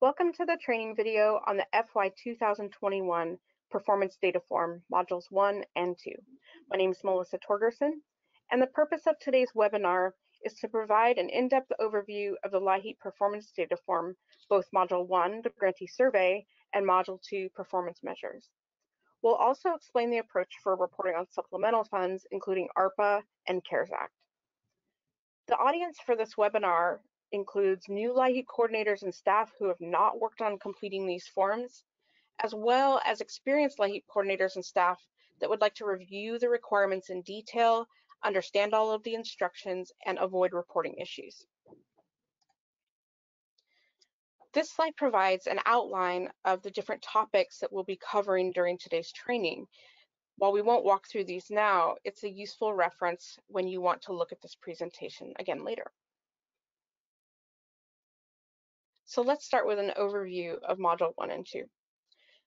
Welcome to the training video on the FY 2021 Performance Data Form, Modules 1 and 2. My name is Melissa Torgerson, and the purpose of today's webinar is to provide an in-depth overview of the LIHEAP Performance Data Form, both Module 1, the Grantee Survey, and Module 2, Performance Measures. We'll also explain the approach for reporting on supplemental funds, including ARPA and CARES Act. The audience for this webinar includes new LIHEAP coordinators and staff who have not worked on completing these forms, as well as experienced LIHEAP coordinators and staff that would like to review the requirements in detail, understand all of the instructions, and avoid reporting issues. This slide provides an outline of the different topics that we'll be covering during today's training. While we won't walk through these now, it's a useful reference when you want to look at this presentation again later. So let's start with an overview of Module 1 and 2.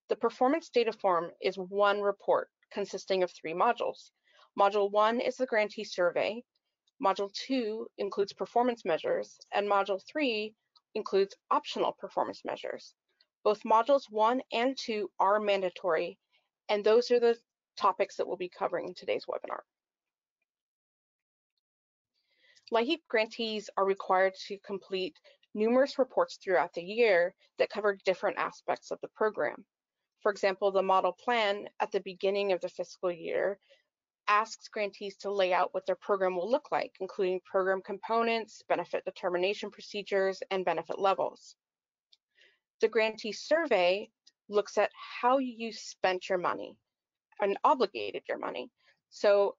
The Performance Data Form is one report consisting of three modules. Module 1 is the Grantee Survey, Module 2 includes performance measures, and Module 3 includes optional performance measures. Both Modules 1 and 2 are mandatory, and those are the topics that we'll be covering in today's webinar. LIHEAP grantees are required to complete numerous reports throughout the year that cover different aspects of the program. For example, the model plan at the beginning of the fiscal year asks grantees to lay out what their program will look like, including program components, benefit determination procedures, and benefit levels. The grantee survey looks at how you spent your money and obligated your money. So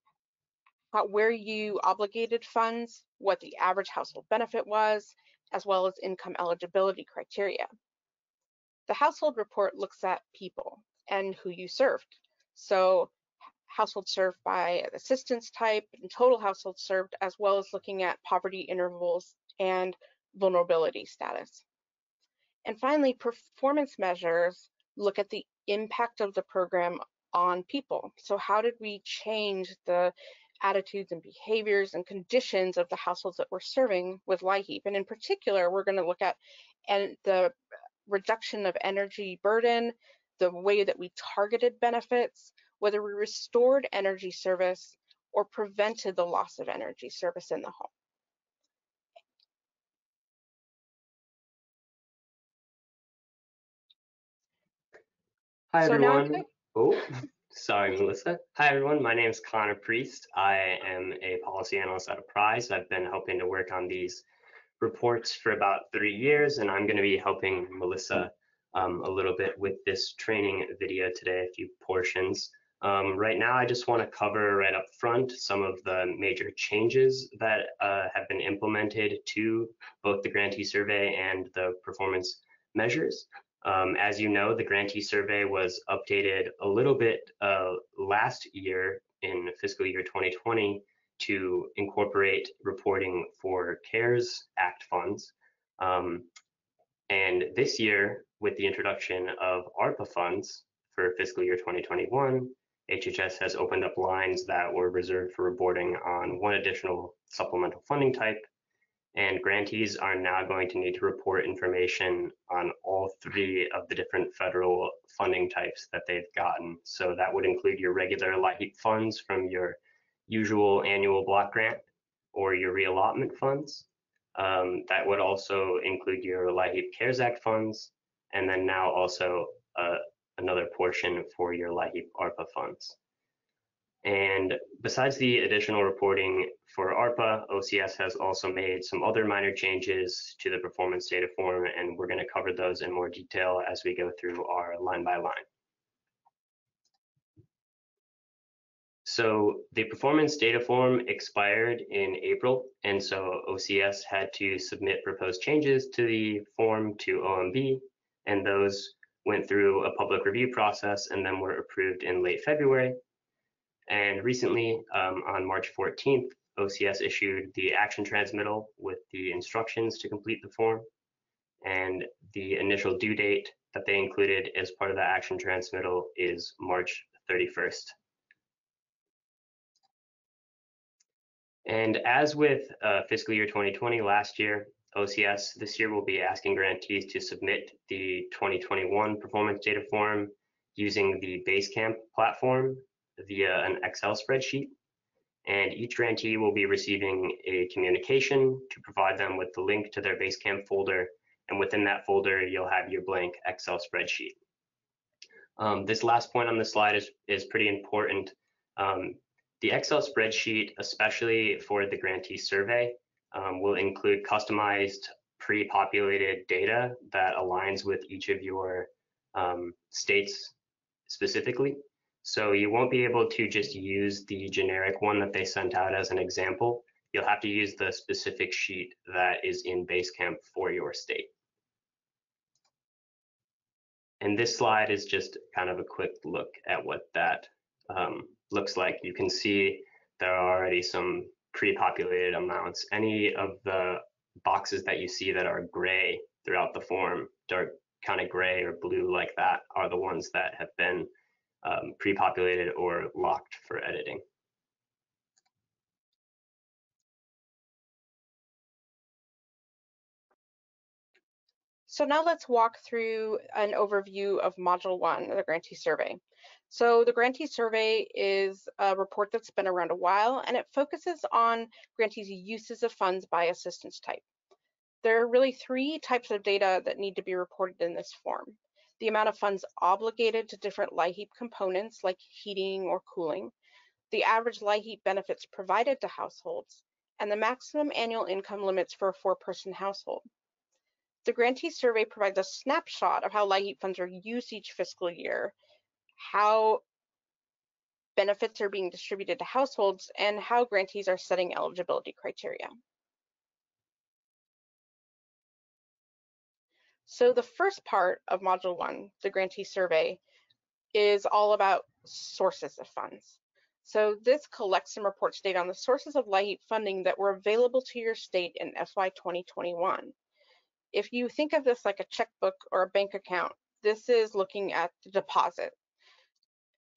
where you obligated funds, what the average household benefit was, as well as income eligibility criteria. The household report looks at people and who you served. So household served by assistance type and total household served, as well as looking at poverty intervals and vulnerability status. And finally, performance measures look at the impact of the program on people. So how did we change the attitudes and behaviors and conditions of the households that we're serving with LIHEAP. And in particular, we're going to look at and the reduction of energy burden, the way that we targeted benefits, whether we restored energy service or prevented the loss of energy service in the home. Hi, so everyone. Oh, Sorry, Melissa. Hi, everyone. My name is Connor Priest. I am a policy analyst at Apprise. I've been helping to work on these reports for about three years, and I'm going to be helping Melissa um, a little bit with this training video today, a few portions. Um, right now, I just want to cover right up front some of the major changes that uh, have been implemented to both the grantee survey and the performance measures. Um, as you know, the grantee survey was updated a little bit uh, last year in fiscal year 2020 to incorporate reporting for CARES Act funds. Um, and this year, with the introduction of ARPA funds for fiscal year 2021, HHS has opened up lines that were reserved for reporting on one additional supplemental funding type and grantees are now going to need to report information on all three of the different federal funding types that they've gotten. So that would include your regular LIHEAP funds from your usual annual block grant or your reallotment funds. Um, that would also include your LIHEAP CARES Act funds, and then now also uh, another portion for your LIHEAP ARPA funds. And besides the additional reporting for ARPA, OCS has also made some other minor changes to the performance data form, and we're going to cover those in more detail as we go through our line by line. So the performance data form expired in April, and so OCS had to submit proposed changes to the form to OMB, and those went through a public review process and then were approved in late February. And recently, um, on March 14th, OCS issued the action transmittal with the instructions to complete the form. And the initial due date that they included as part of the action transmittal is March 31st. And as with uh, fiscal year 2020 last year, OCS this year will be asking grantees to submit the 2021 performance data form using the Basecamp platform via an Excel spreadsheet. And each grantee will be receiving a communication to provide them with the link to their Basecamp folder. And within that folder, you'll have your blank Excel spreadsheet. Um, this last point on the slide is, is pretty important. Um, the Excel spreadsheet, especially for the grantee survey, um, will include customized pre-populated data that aligns with each of your um, states specifically. So you won't be able to just use the generic one that they sent out as an example. You'll have to use the specific sheet that is in Basecamp for your state. And this slide is just kind of a quick look at what that um, looks like. You can see there are already some pre-populated amounts. Any of the boxes that you see that are gray throughout the form, dark kind of gray or blue like that, are the ones that have been um, pre-populated or locked for editing. So now let's walk through an overview of Module 1 of the Grantee Survey. So the Grantee Survey is a report that's been around a while and it focuses on grantees' uses of funds by assistance type. There are really three types of data that need to be reported in this form. The amount of funds obligated to different LIHEAP components like heating or cooling, the average LIHEAP benefits provided to households, and the maximum annual income limits for a four-person household. The grantee survey provides a snapshot of how LIHEAP funds are used each fiscal year how benefits are being distributed to households, and how grantees are setting eligibility criteria. So the first part of Module 1, the grantee survey, is all about sources of funds. So this collects and reports data on the sources of LIHEAP funding that were available to your state in FY 2021. If you think of this like a checkbook or a bank account, this is looking at the deposit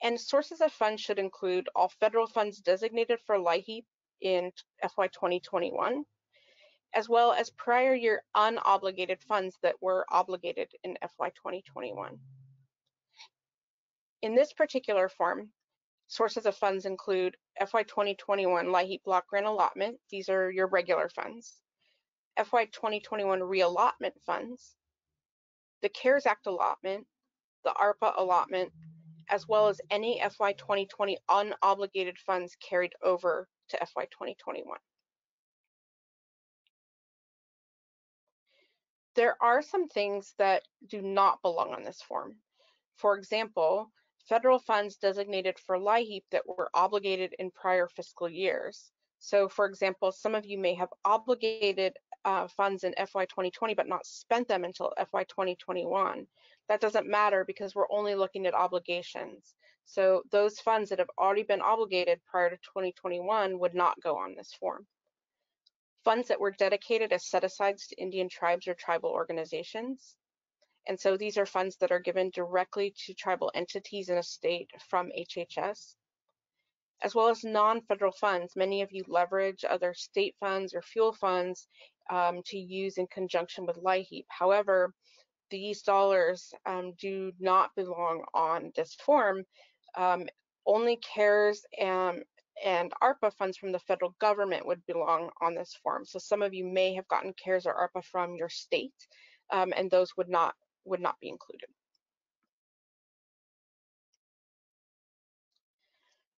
and sources of funds should include all federal funds designated for LIHEAP in FY 2021, as well as prior year unobligated funds that were obligated in FY 2021. In this particular form, sources of funds include FY 2021 LIHEAP block grant allotment, these are your regular funds, FY 2021 reallotment funds, the CARES Act allotment, the ARPA allotment, as well as any FY 2020 unobligated funds carried over to FY 2021. There are some things that do not belong on this form. For example, federal funds designated for LIHEAP that were obligated in prior fiscal years. So for example, some of you may have obligated uh, funds in FY 2020 but not spent them until FY 2021 that doesn't matter because we're only looking at obligations. So those funds that have already been obligated prior to 2021 would not go on this form. Funds that were dedicated as set-asides to Indian tribes or tribal organizations. And so these are funds that are given directly to tribal entities in a state from HHS, as well as non-federal funds. Many of you leverage other state funds or fuel funds um, to use in conjunction with LIHEAP. However, these dollars um, do not belong on this form. Um, only CARES and, and ARPA funds from the federal government would belong on this form. So some of you may have gotten CARES or ARPA from your state, um, and those would not would not be included.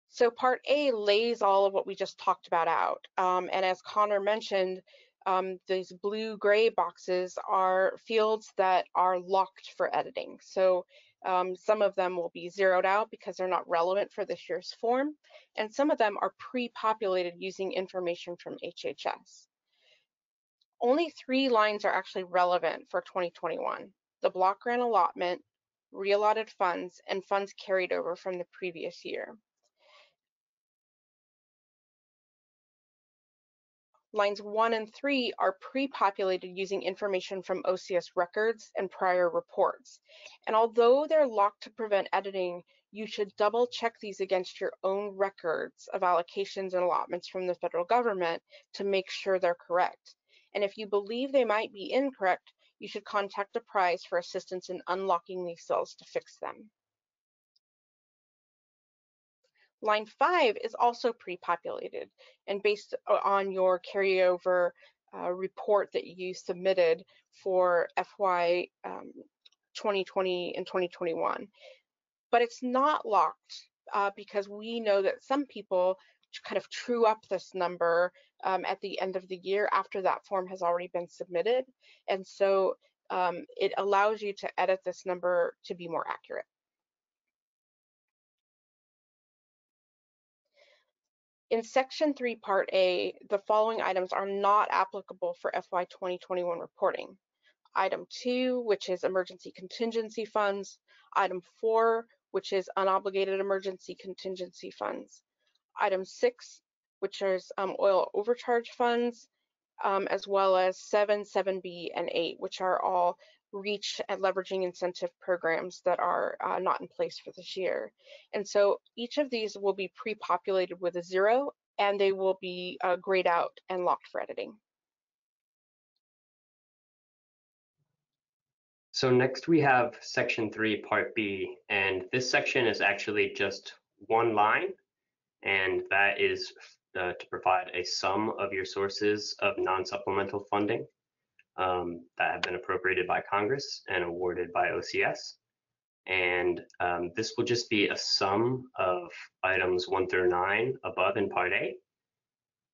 So part A lays all of what we just talked about out. Um, and as Connor mentioned, um, these blue gray boxes are fields that are locked for editing. So um, some of them will be zeroed out because they're not relevant for this year's form, and some of them are pre-populated using information from HHS. Only three lines are actually relevant for 2021, the block grant allotment, reallotted funds, and funds carried over from the previous year. Lines one and three are pre-populated using information from OCS records and prior reports. And although they're locked to prevent editing, you should double check these against your own records of allocations and allotments from the federal government to make sure they're correct. And if you believe they might be incorrect, you should contact Apprise for assistance in unlocking these cells to fix them. Line five is also pre-populated and based on your carryover uh, report that you submitted for FY um, 2020 and 2021. But it's not locked uh, because we know that some people kind of true up this number um, at the end of the year after that form has already been submitted. And so um, it allows you to edit this number to be more accurate. In section three, part A, the following items are not applicable for FY 2021 reporting. Item two, which is emergency contingency funds. Item four, which is unobligated emergency contingency funds. Item six, which is um, oil overcharge funds, um, as well as seven, 7B, and eight, which are all reach and leveraging incentive programs that are uh, not in place for this year. And so each of these will be pre-populated with a zero and they will be uh, grayed out and locked for editing. So next we have section three, part B, and this section is actually just one line, and that is uh, to provide a sum of your sources of non-supplemental funding um, that have been appropriated by Congress and awarded by OCS. And um, this will just be a sum of items one through nine above in part A.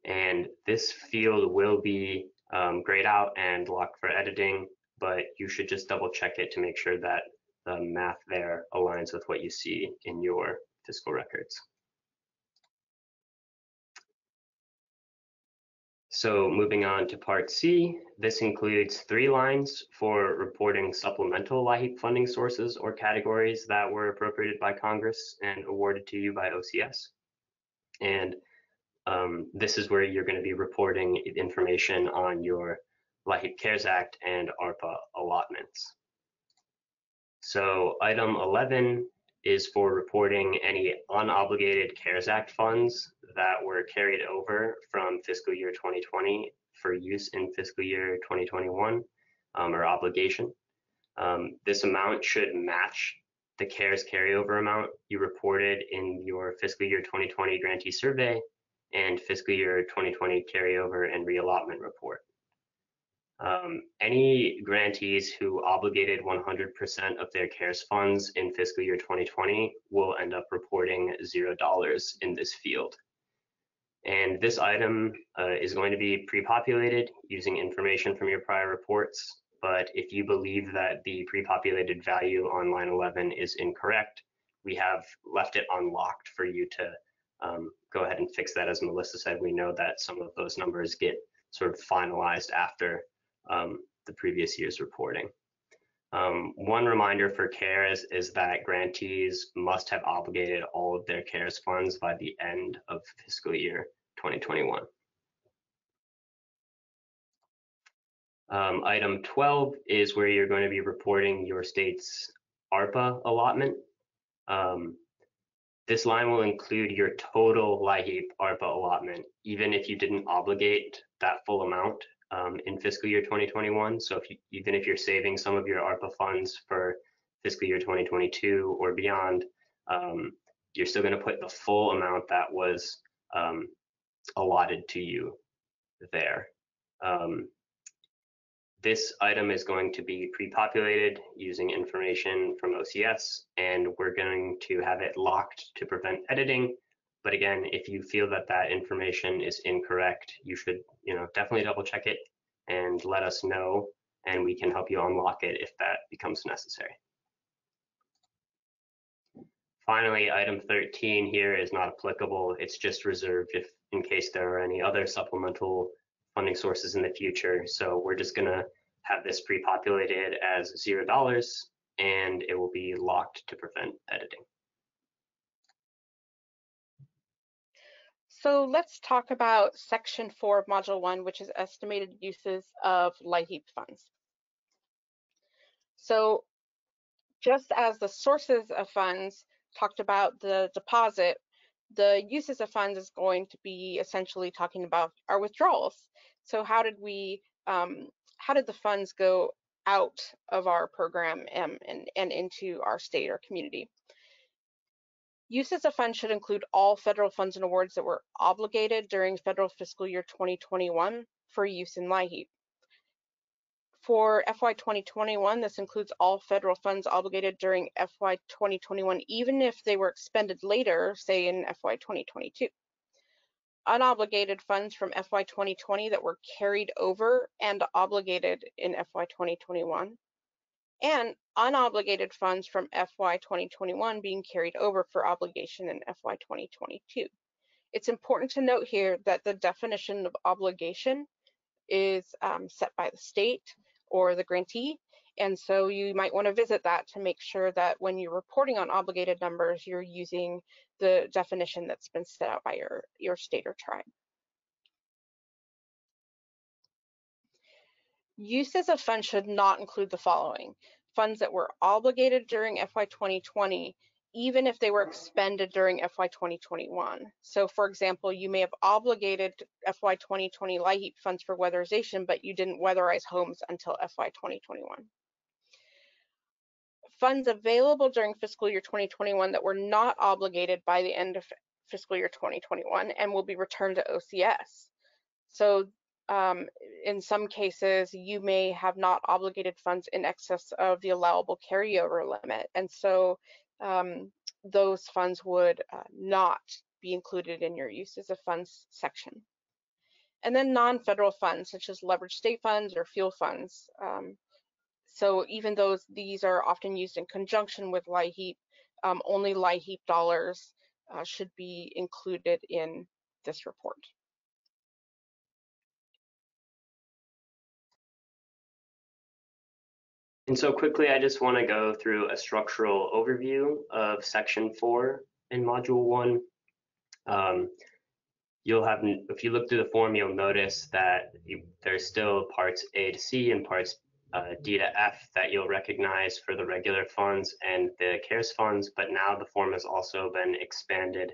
And this field will be um, grayed out and locked for editing, but you should just double check it to make sure that the math there aligns with what you see in your fiscal records. So moving on to part C, this includes three lines for reporting supplemental LIHEAP funding sources or categories that were appropriated by Congress and awarded to you by OCS. And um, this is where you're going to be reporting information on your LIHEAP CARES Act and ARPA allotments. So item 11 is for reporting any unobligated CARES Act funds that were carried over from fiscal year 2020 for use in fiscal year 2021 um, or obligation. Um, this amount should match the CARES carryover amount you reported in your fiscal year 2020 grantee survey and fiscal year 2020 carryover and reallotment report. Um, any grantees who obligated 100% of their CARES funds in fiscal year 2020 will end up reporting $0 in this field. And this item uh, is going to be pre-populated using information from your prior reports. But if you believe that the pre-populated value on line 11 is incorrect, we have left it unlocked for you to um, go ahead and fix that. As Melissa said, we know that some of those numbers get sort of finalized after um, the previous year's reporting. Um, one reminder for CARES is that grantees must have obligated all of their CARES funds by the end of fiscal year 2021. Um, item 12 is where you're going to be reporting your state's ARPA allotment. Um, this line will include your total LIHEAP ARPA allotment, even if you didn't obligate that full amount um, in fiscal year 2021. So if you, even if you're saving some of your ARPA funds for fiscal year 2022 or beyond, um, you're still going to put the full amount that was um, allotted to you there. Um, this item is going to be pre-populated using information from OCS, and we're going to have it locked to prevent editing but again, if you feel that that information is incorrect, you should, you know, definitely double check it and let us know, and we can help you unlock it if that becomes necessary. Finally, item 13 here is not applicable. It's just reserved if in case there are any other supplemental funding sources in the future. So we're just gonna have this pre-populated as $0 and it will be locked to prevent editing. So let's talk about section four of module one, which is estimated uses of LIHEAP funds. So just as the sources of funds talked about the deposit, the uses of funds is going to be essentially talking about our withdrawals. So how did we um, how did the funds go out of our program and, and, and into our state or community. Uses of funds should include all federal funds and awards that were obligated during federal fiscal year 2021 for use in LIHEAP. For FY 2021, this includes all federal funds obligated during FY 2021, even if they were expended later, say in FY 2022. Unobligated funds from FY 2020 that were carried over and obligated in FY 2021, and unobligated funds from FY 2021 being carried over for obligation in FY 2022. It's important to note here that the definition of obligation is um, set by the state or the grantee. And so you might want to visit that to make sure that when you're reporting on obligated numbers, you're using the definition that's been set out by your, your state or tribe. Uses of funds should not include the following. Funds that were obligated during FY 2020 even if they were expended during FY 2021. So for example, you may have obligated FY 2020 LIHEAP funds for weatherization, but you didn't weatherize homes until FY 2021. Funds available during fiscal year 2021 that were not obligated by the end of fiscal year 2021 and will be returned to OCS. So um, in some cases, you may have not obligated funds in excess of the allowable carryover limit. And so um, those funds would uh, not be included in your uses of funds section. And then non-federal funds, such as leveraged state funds or fuel funds. Um, so even though these are often used in conjunction with LIHEAP, um, only LIHEAP dollars uh, should be included in this report. And so quickly, I just want to go through a structural overview of section four in module one. Um, you'll have, if you look through the form, you'll notice that you, there's still parts A to C and parts uh, D to F that you'll recognize for the regular funds and the CARES funds, but now the form has also been expanded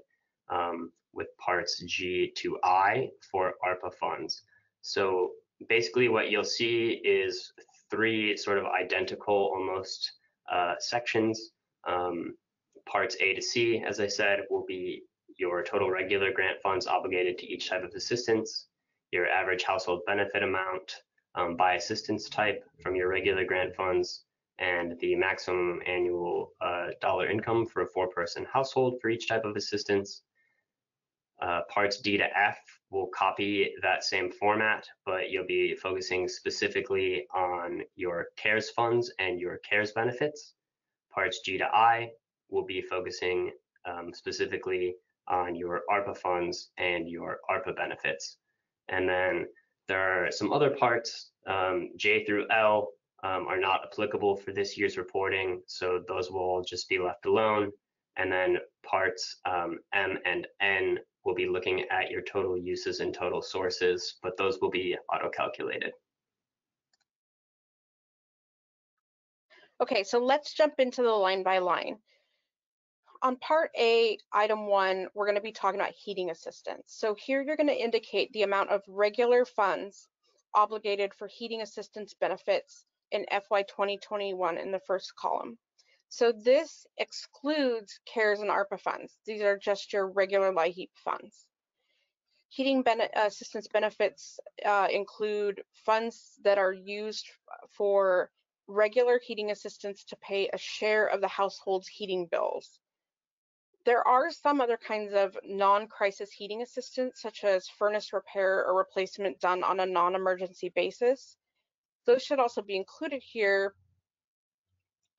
um, with parts G to I for ARPA funds. So basically what you'll see is three sort of identical almost uh, sections. Um, parts A to C, as I said, will be your total regular grant funds obligated to each type of assistance, your average household benefit amount um, by assistance type from your regular grant funds, and the maximum annual uh, dollar income for a four-person household for each type of assistance. Uh, parts D to F will copy that same format, but you'll be focusing specifically on your CARES funds and your CARES benefits. Parts G to I will be focusing um, specifically on your ARPA funds and your ARPA benefits. And then there are some other parts, um, J through L um, are not applicable for this year's reporting, so those will just be left alone. And then parts um, M and N will be looking at your total uses and total sources, but those will be auto-calculated. Okay, so let's jump into the line by line. On part A, item one, we're gonna be talking about heating assistance. So here you're gonna indicate the amount of regular funds obligated for heating assistance benefits in FY 2021 in the first column. So this excludes CARES and ARPA funds. These are just your regular LIHEAP funds. Heating ben assistance benefits uh, include funds that are used for regular heating assistance to pay a share of the household's heating bills. There are some other kinds of non-crisis heating assistance, such as furnace repair or replacement done on a non-emergency basis. Those should also be included here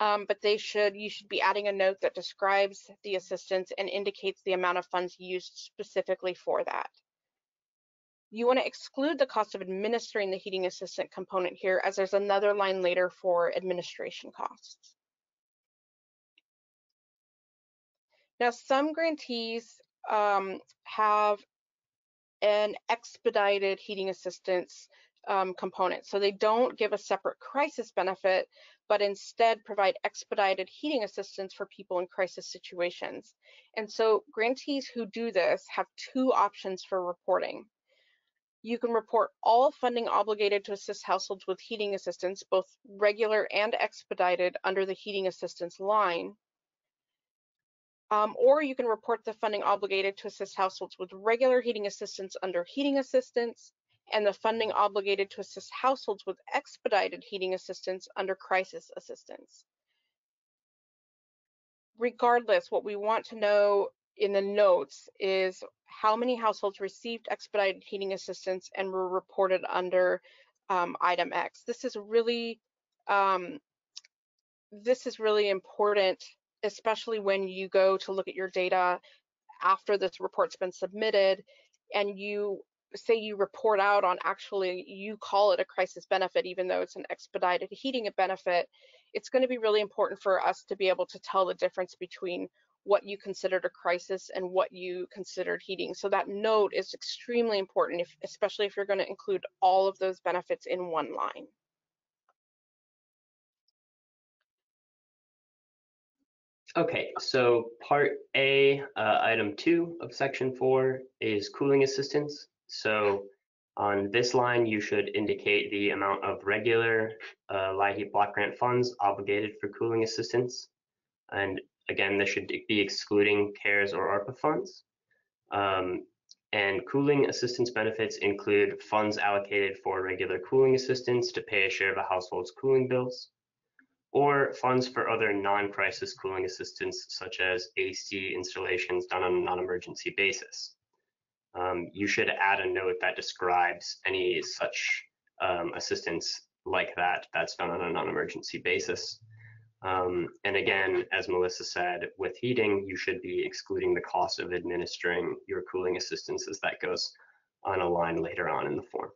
um, but they should you should be adding a note that describes the assistance and indicates the amount of funds used specifically for that. You want to exclude the cost of administering the heating assistant component here as there's another line later for administration costs. Now, some grantees um, have an expedited heating assistance um, component. So they don't give a separate crisis benefit, but instead provide expedited heating assistance for people in crisis situations. And so grantees who do this have two options for reporting. You can report all funding obligated to assist households with heating assistance, both regular and expedited under the heating assistance line. Um, or you can report the funding obligated to assist households with regular heating assistance under heating assistance and the funding obligated to assist households with expedited heating assistance under crisis assistance. Regardless, what we want to know in the notes is how many households received expedited heating assistance and were reported under um, item X. This is really um, this is really important, especially when you go to look at your data after this report's been submitted and you say you report out on actually you call it a crisis benefit even though it's an expedited heating benefit it's going to be really important for us to be able to tell the difference between what you considered a crisis and what you considered heating. So that note is extremely important, if, especially if you're going to include all of those benefits in one line. Okay, so part A, uh, item two of section four is cooling assistance. So on this line, you should indicate the amount of regular uh, LIHEAP block grant funds obligated for cooling assistance. And Again, this should be excluding CARES or ARPA funds. Um, and cooling assistance benefits include funds allocated for regular cooling assistance to pay a share of a household's cooling bills, or funds for other non-crisis cooling assistance, such as AC installations done on a non-emergency basis. Um, you should add a note that describes any such um, assistance like that that's done on a non-emergency basis. Um, and again, as Melissa said, with heating, you should be excluding the cost of administering your cooling assistance as that goes on a line later on in the form.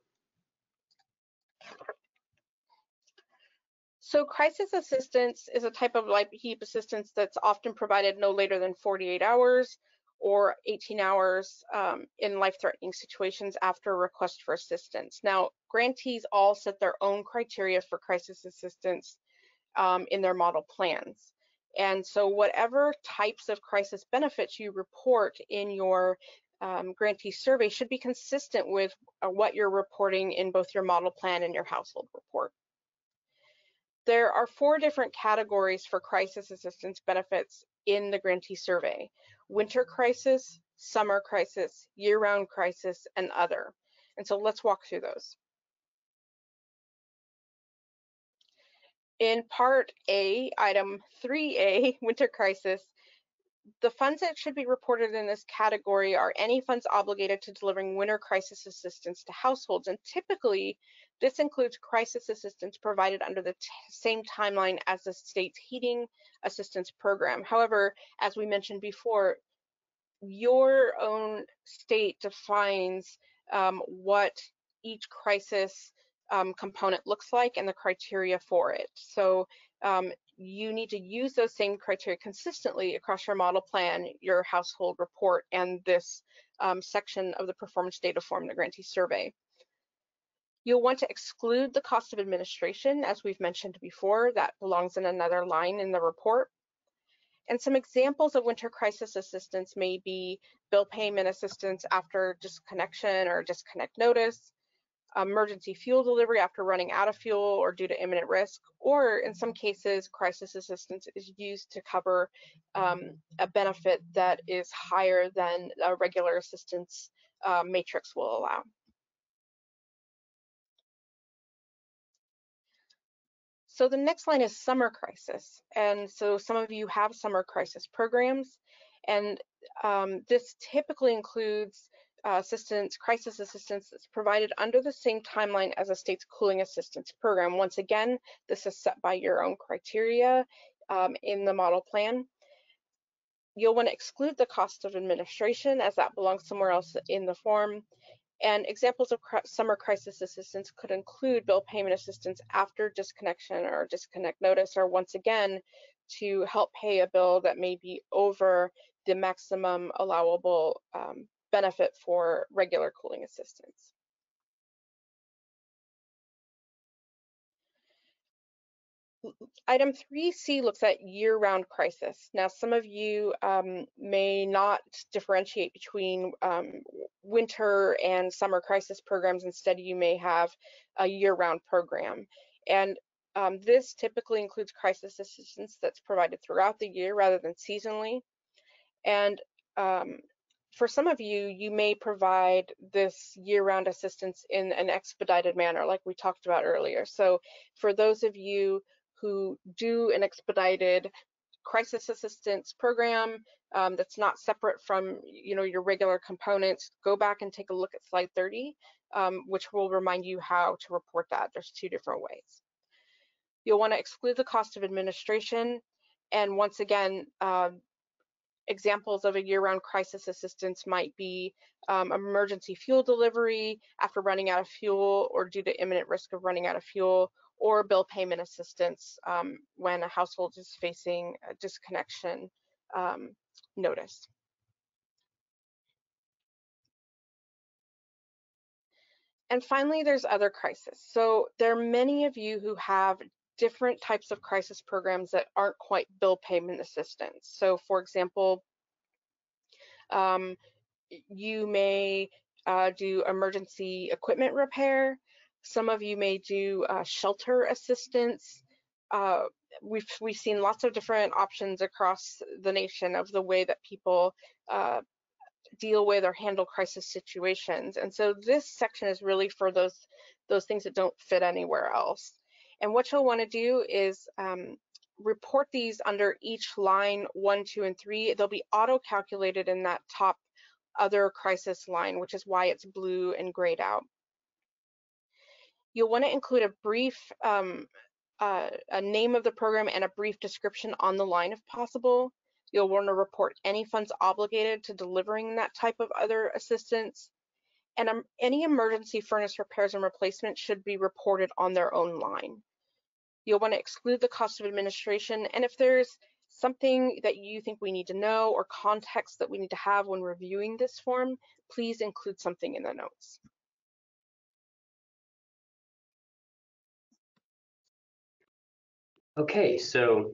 So crisis assistance is a type of LIHEAP assistance that's often provided no later than 48 hours or 18 hours um, in life-threatening situations after a request for assistance. Now, grantees all set their own criteria for crisis assistance um, in their model plans. And so whatever types of crisis benefits you report in your um, grantee survey should be consistent with uh, what you're reporting in both your model plan and your household report. There are four different categories for crisis assistance benefits in the grantee survey. Winter crisis, summer crisis, year-round crisis, and other. And so let's walk through those. In Part A, Item 3A, Winter Crisis, the funds that should be reported in this category are any funds obligated to delivering winter crisis assistance to households. And typically, this includes crisis assistance provided under the same timeline as the state's heating assistance program. However, as we mentioned before, your own state defines um, what each crisis um, component looks like and the criteria for it. So um, you need to use those same criteria consistently across your model plan, your household report, and this um, section of the performance data form, the grantee survey. You'll want to exclude the cost of administration, as we've mentioned before, that belongs in another line in the report. And some examples of winter crisis assistance may be bill payment assistance after disconnection or disconnect notice, emergency fuel delivery after running out of fuel or due to imminent risk, or in some cases, crisis assistance is used to cover um, a benefit that is higher than a regular assistance uh, matrix will allow. So the next line is summer crisis. And so some of you have summer crisis programs, and um, this typically includes uh, assistance, crisis assistance that's provided under the same timeline as a state's cooling assistance program. Once again, this is set by your own criteria um, in the model plan. You'll want to exclude the cost of administration as that belongs somewhere else in the form. And examples of summer crisis assistance could include bill payment assistance after disconnection or disconnect notice, or once again, to help pay a bill that may be over the maximum allowable um, benefit for regular cooling assistance. Item 3C looks at year-round crisis. Now, some of you um, may not differentiate between um, winter and summer crisis programs. Instead, you may have a year-round program. And um, this typically includes crisis assistance that's provided throughout the year rather than seasonally. And um, for some of you, you may provide this year-round assistance in an expedited manner, like we talked about earlier. So for those of you who do an expedited crisis assistance program um, that's not separate from you know your regular components go back and take a look at slide 30 um, which will remind you how to report that. There's two different ways. You'll want to exclude the cost of administration and once again uh, examples of a year-round crisis assistance might be um, emergency fuel delivery after running out of fuel or due to imminent risk of running out of fuel or bill payment assistance um, when a household is facing a disconnection um, notice. And finally, there's other crisis. So there are many of you who have different types of crisis programs that aren't quite bill payment assistance. So for example, um, you may uh, do emergency equipment repair, some of you may do uh, shelter assistance. Uh, we've we've seen lots of different options across the nation of the way that people uh, deal with or handle crisis situations. And so this section is really for those those things that don't fit anywhere else. And what you'll want to do is um, report these under each line one, two, and three. They'll be auto-calculated in that top other crisis line, which is why it's blue and grayed out. You'll want to include a brief um, uh, a name of the program and a brief description on the line if possible. You'll want to report any funds obligated to delivering that type of other assistance. And um, any emergency furnace repairs and replacements should be reported on their own line. You'll want to exclude the cost of administration. And if there's something that you think we need to know or context that we need to have when reviewing this form, please include something in the notes. Okay, so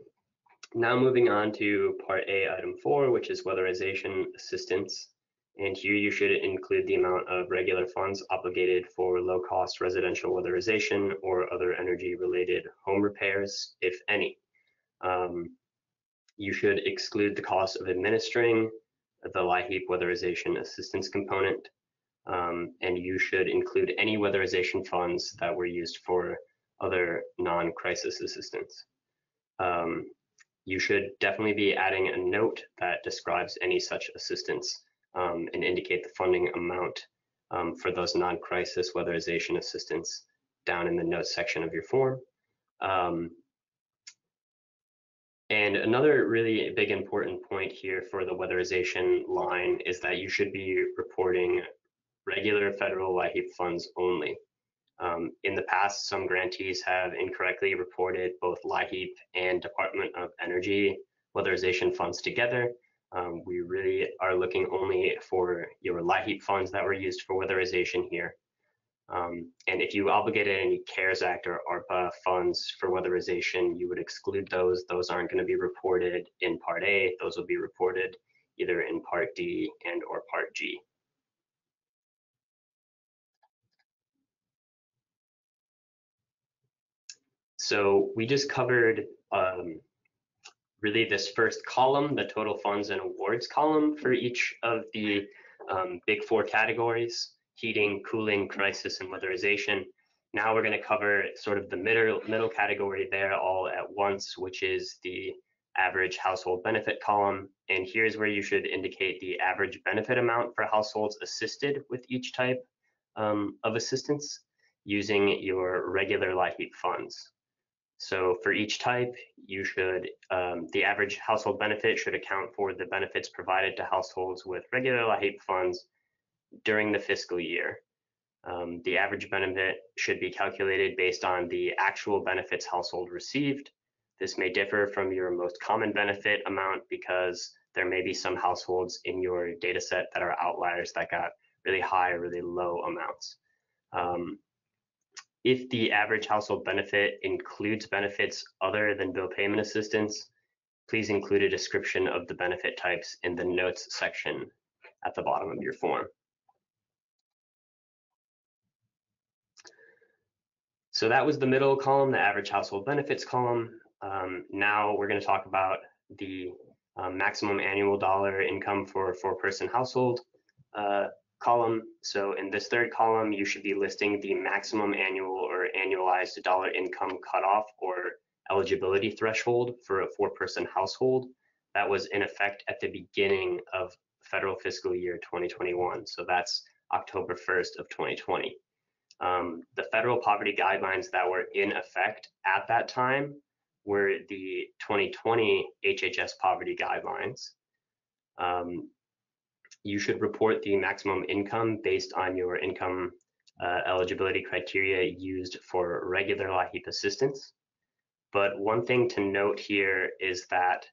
now moving on to part A, item four, which is weatherization assistance. And here you should include the amount of regular funds obligated for low-cost residential weatherization or other energy-related home repairs, if any. Um, you should exclude the cost of administering the LIHEAP weatherization assistance component, um, and you should include any weatherization funds that were used for other non-crisis assistance um, you should definitely be adding a note that describes any such assistance um, and indicate the funding amount um, for those non-crisis weatherization assistance down in the notes section of your form. Um, and another really big important point here for the weatherization line is that you should be reporting regular federal LIHEAP funds only. Um, in the past, some grantees have incorrectly reported both LIHEAP and Department of Energy weatherization funds together. Um, we really are looking only for your LIHEAP funds that were used for weatherization here. Um, and if you obligated any CARES Act or ARPA funds for weatherization, you would exclude those. Those aren't going to be reported in Part A. Those will be reported either in Part D and or Part G. So we just covered um, really this first column, the total funds and awards column for each of the um, big four categories, heating, cooling, crisis, and weatherization. Now we're going to cover sort of the middle, middle category there all at once, which is the average household benefit column. And here's where you should indicate the average benefit amount for households assisted with each type um, of assistance using your regular LIHEAP funds. So for each type, you should, um, the average household benefit should account for the benefits provided to households with regular LIHEAP funds during the fiscal year. Um, the average benefit should be calculated based on the actual benefits household received. This may differ from your most common benefit amount because there may be some households in your data set that are outliers that got really high or really low amounts. Um, if the average household benefit includes benefits other than bill payment assistance, please include a description of the benefit types in the notes section at the bottom of your form. So that was the middle column, the average household benefits column. Um, now we're going to talk about the um, maximum annual dollar income for a four-person household uh, column. So in this third column, you should be listing the maximum annual or annualized dollar income cutoff or eligibility threshold for a four-person household. That was in effect at the beginning of federal fiscal year 2021. So that's October 1st of 2020. Um, the federal poverty guidelines that were in effect at that time were the 2020 HHS poverty guidelines. Um, you should report the maximum income based on your income uh, eligibility criteria used for regular LIHEAP assistance. But one thing to note here is that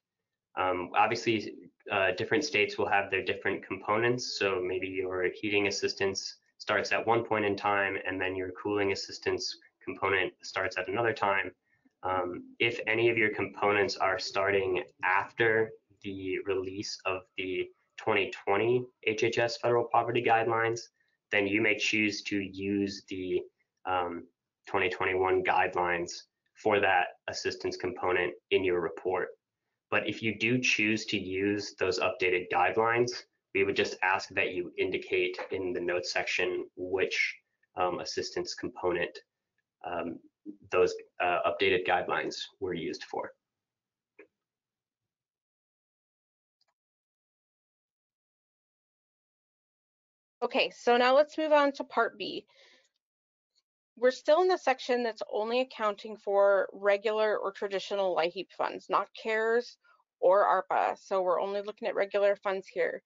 um, obviously uh, different states will have their different components. So maybe your heating assistance starts at one point in time and then your cooling assistance component starts at another time. Um, if any of your components are starting after the release of the 2020 HHS federal poverty guidelines, then you may choose to use the um, 2021 guidelines for that assistance component in your report. But if you do choose to use those updated guidelines, we would just ask that you indicate in the notes section which um, assistance component um, those uh, updated guidelines were used for. Okay, so now let's move on to part B. We're still in the section that's only accounting for regular or traditional LIHEAP funds, not CARES or ARPA. So we're only looking at regular funds here.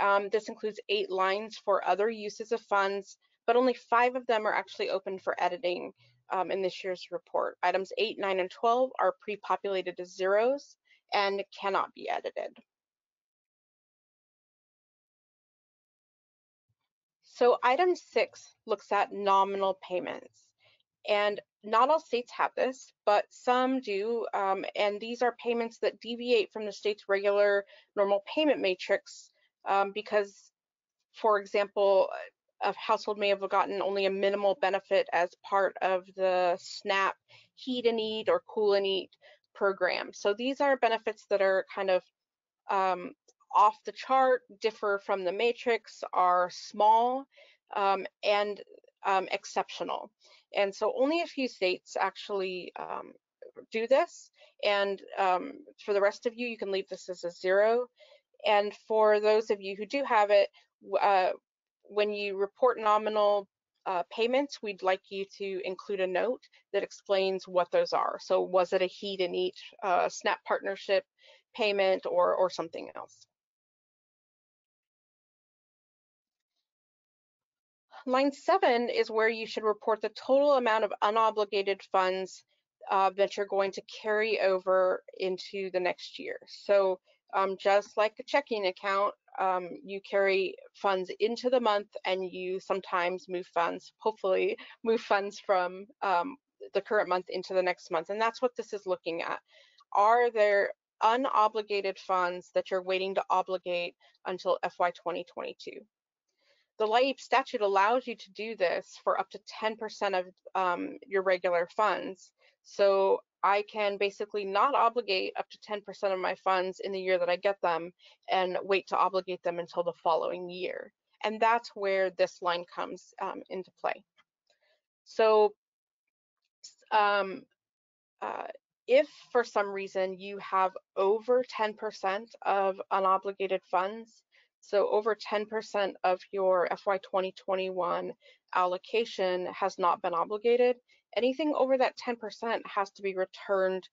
Um, this includes eight lines for other uses of funds, but only five of them are actually open for editing um, in this year's report. Items 8, 9, and 12 are pre-populated as zeros and cannot be edited. So item 6 looks at nominal payments. And not all states have this, but some do. Um, and these are payments that deviate from the state's regular normal payment matrix um, because, for example, a household may have gotten only a minimal benefit as part of the SNAP heat and eat or cool and eat program. So these are benefits that are kind of um, off the chart, differ from the matrix, are small um, and um, exceptional. And so only a few states actually um, do this. And um, for the rest of you, you can leave this as a zero. And for those of you who do have it, uh, when you report nominal uh, payments, we'd like you to include a note that explains what those are. So was it a heat and eat uh, SNAP partnership payment or, or something else? Line seven is where you should report the total amount of unobligated funds uh, that you're going to carry over into the next year. So um, just like a checking account, um, you carry funds into the month and you sometimes move funds, hopefully move funds from um, the current month into the next month. And that's what this is looking at. Are there unobligated funds that you're waiting to obligate until FY 2022? The LIHEAP statute allows you to do this for up to 10% of um, your regular funds. So I can basically not obligate up to 10% of my funds in the year that I get them and wait to obligate them until the following year. And that's where this line comes um, into play. So um, uh, if for some reason you have over 10% of unobligated funds, so over 10% of your FY 2021 allocation has not been obligated, anything over that 10% has to be returned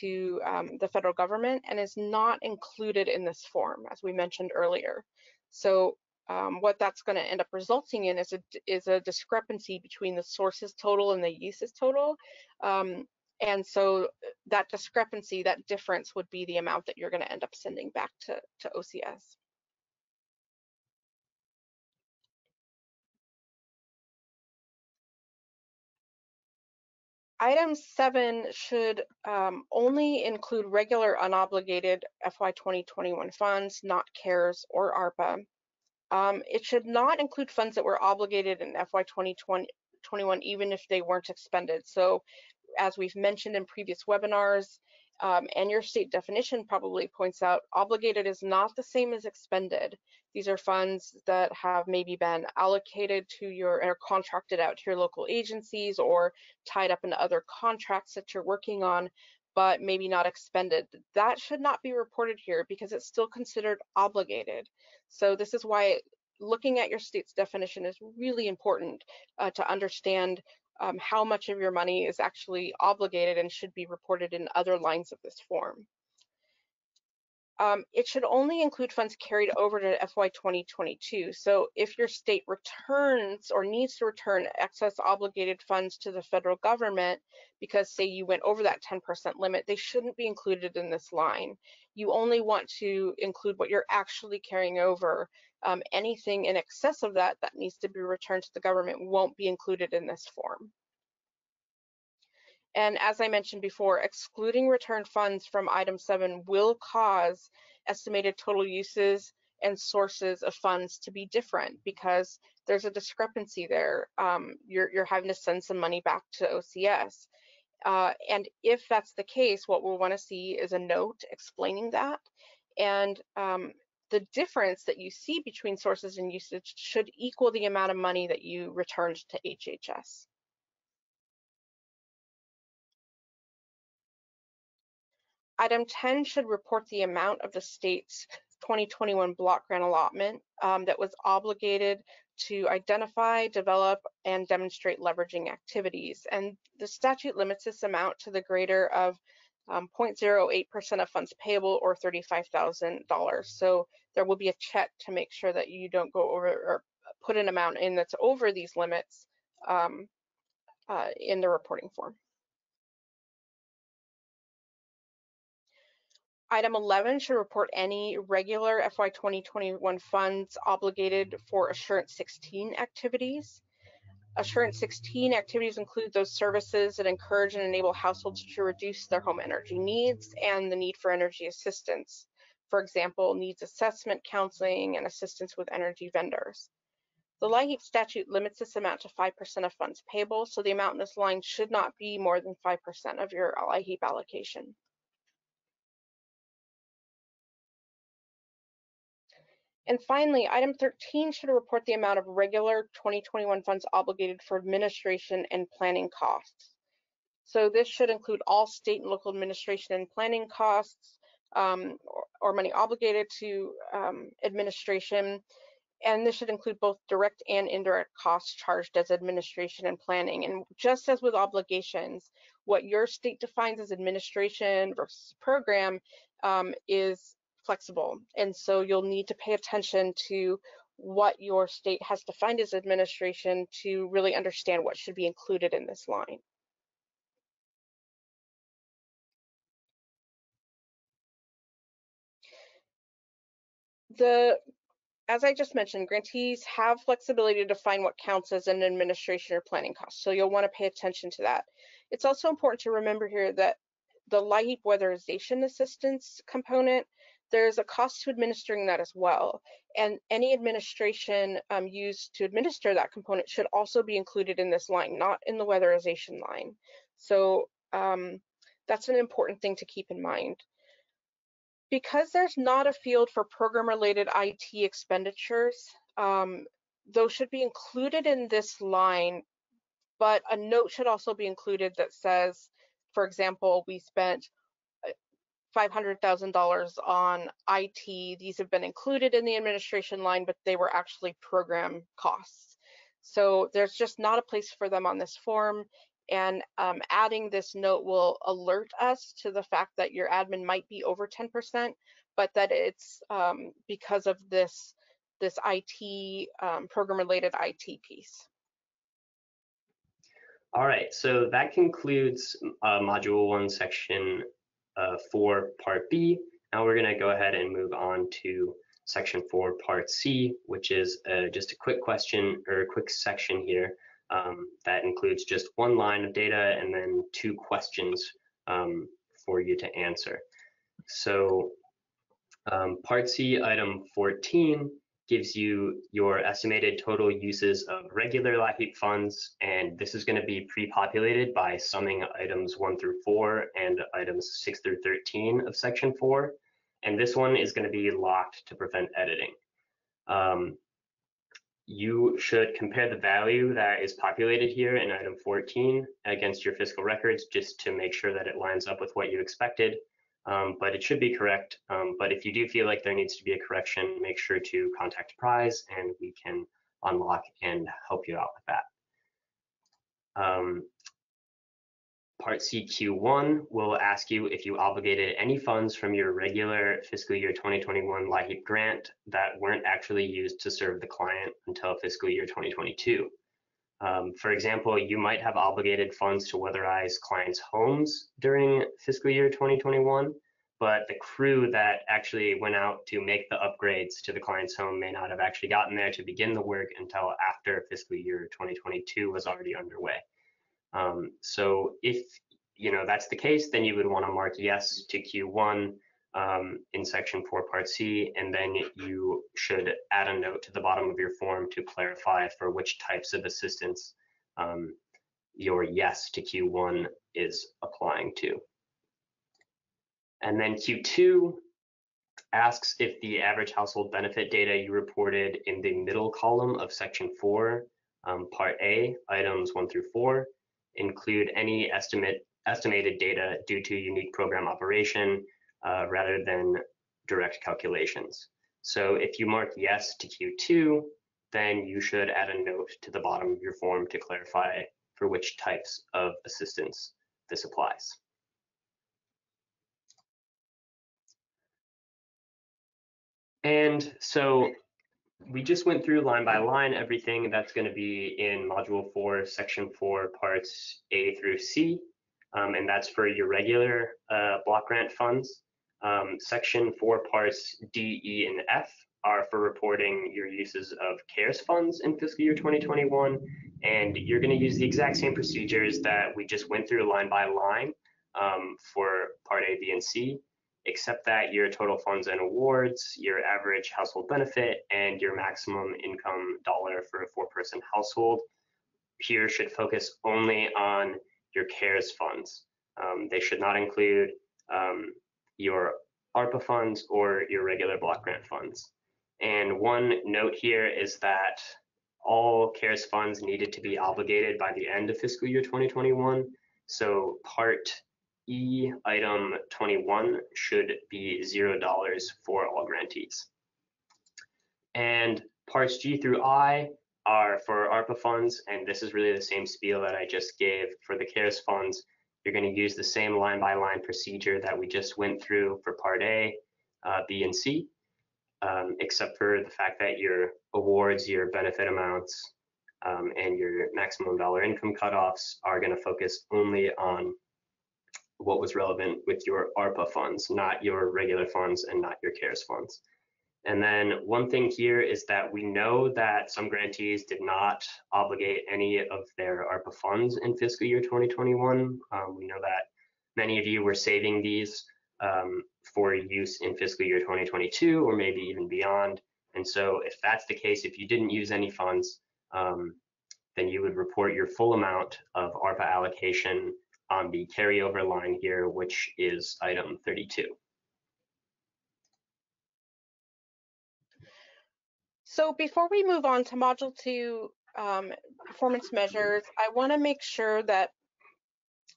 to um, the federal government and is not included in this form, as we mentioned earlier. So um, what that's going to end up resulting in is a, is a discrepancy between the sources total and the uses total. Um, and so that discrepancy, that difference would be the amount that you're going to end up sending back to, to OCS. Item seven should um, only include regular unobligated FY 2021 funds, not CARES or ARPA. Um, it should not include funds that were obligated in FY 2021, even if they weren't expended. So as we've mentioned in previous webinars, um, and your state definition probably points out, obligated is not the same as expended. These are funds that have maybe been allocated to your or contracted out to your local agencies or tied up in other contracts that you're working on, but maybe not expended. That should not be reported here because it's still considered obligated. So this is why looking at your state's definition is really important uh, to understand um, how much of your money is actually obligated and should be reported in other lines of this form. Um, it should only include funds carried over to FY 2022. So if your state returns or needs to return excess obligated funds to the federal government, because say you went over that 10% limit, they shouldn't be included in this line. You only want to include what you're actually carrying over um, anything in excess of that that needs to be returned to the government won't be included in this form. And as I mentioned before, excluding returned funds from item seven will cause estimated total uses and sources of funds to be different because there's a discrepancy there. Um, you're, you're having to send some money back to OCS. Uh, and if that's the case, what we'll want to see is a note explaining that. And um, the difference that you see between sources and usage should equal the amount of money that you returned to HHS. Item 10 should report the amount of the state's 2021 block grant allotment um, that was obligated to identify, develop, and demonstrate leveraging activities. And the statute limits this amount to the greater of 0.08% um, of funds payable or $35,000. So there will be a check to make sure that you don't go over or put an amount in that's over these limits um, uh, in the reporting form. Item 11 should report any regular FY 2021 funds obligated for Assurance 16 activities. Assurance 16 activities include those services that encourage and enable households to reduce their home energy needs and the need for energy assistance. For example, needs assessment, counseling, and assistance with energy vendors. The LIHEAP statute limits this amount to 5% of funds payable, so the amount in this line should not be more than 5% of your LIHEAP allocation. And finally, item 13 should report the amount of regular 2021 funds obligated for administration and planning costs. So this should include all state and local administration and planning costs um, or, or, money obligated to um, administration. And this should include both direct and indirect costs charged as administration and planning. And just as with obligations, what your state defines as administration versus program um, is flexible. And so you'll need to pay attention to what your state has defined as administration to really understand what should be included in this line. The, as I just mentioned, grantees have flexibility to define what counts as an administration or planning cost. So you'll want to pay attention to that. It's also important to remember here that the LIHEAP weatherization assistance component there's a cost to administering that as well. And any administration um, used to administer that component should also be included in this line, not in the weatherization line. So um, that's an important thing to keep in mind. Because there's not a field for program-related IT expenditures, um, those should be included in this line, but a note should also be included that says, for example, we spent $500,000 on IT. These have been included in the administration line, but they were actually program costs. So there's just not a place for them on this form. And um, adding this note will alert us to the fact that your admin might be over 10%, but that it's um, because of this, this IT, um, program-related IT piece. All right, so that concludes uh, Module 1, Section uh, 4 Part B. Now we're going to go ahead and move on to Section 4 Part C, which is uh, just a quick question or a quick section here Um, that includes just one line of data and then two questions um, for you to answer. So um, Part C, item 14, gives you your estimated total uses of regular LIHEAP funds, and this is going to be pre-populated by summing items 1 through 4 and items 6 through 13 of Section 4, and this one is going to be locked to prevent editing. Um, you should compare the value that is populated here in item 14 against your fiscal records just to make sure that it lines up with what you expected um, but it should be correct. Um, but if you do feel like there needs to be a correction, make sure to contact Apprise and we can unlock and help you out with that. Um, Part CQ1 will ask you if you obligated any funds from your regular fiscal year 2021 LIHEAP grant that weren't actually used to serve the client until fiscal year 2022. Um, for example, you might have obligated funds to weatherize clients' homes during fiscal year 2021, but the crew that actually went out to make the upgrades to the client's home may not have actually gotten there to begin the work until after fiscal year 2022 was already underway. Um, so if you know that's the case, then you would want to mark yes to Q1 um, in section 4 part C, and then you should add a note to the bottom of your form to clarify for which types of assistance um, your yes to Q1 is applying to. And then Q2 asks if the average household benefit data you reported in the middle column of section 4, um, part A, items 1 through 4, include any estimate estimated data due to unique program operation, uh, rather than direct calculations. So if you mark yes to Q2, then you should add a note to the bottom of your form to clarify for which types of assistance this applies. And so we just went through line by line everything that's going to be in Module 4, Section 4, Parts A through C, um, and that's for your regular uh, block grant funds. Um, section four parts D, E, and F are for reporting your uses of CARES funds in fiscal year 2021. And you're going to use the exact same procedures that we just went through line by line um, for part A, B, and C, except that your total funds and awards, your average household benefit, and your maximum income dollar for a four person household here should focus only on your CARES funds. Um, they should not include um, your ARPA funds or your regular block grant funds. And one note here is that all CARES funds needed to be obligated by the end of fiscal year 2021. So part E, item 21 should be $0 for all grantees. And parts G through I are for ARPA funds, and this is really the same spiel that I just gave for the CARES funds. You're going to use the same line by line procedure that we just went through for part A, uh, B, and C, um, except for the fact that your awards, your benefit amounts, um, and your maximum dollar income cutoffs are going to focus only on what was relevant with your ARPA funds, not your regular funds and not your CARES funds. And then one thing here is that we know that some grantees did not obligate any of their ARPA funds in fiscal year 2021. Um, we know that many of you were saving these um, for use in fiscal year 2022 or maybe even beyond. And so if that's the case, if you didn't use any funds, um, then you would report your full amount of ARPA allocation on the carryover line here, which is item 32. So before we move on to module two um, performance measures, I want to make sure that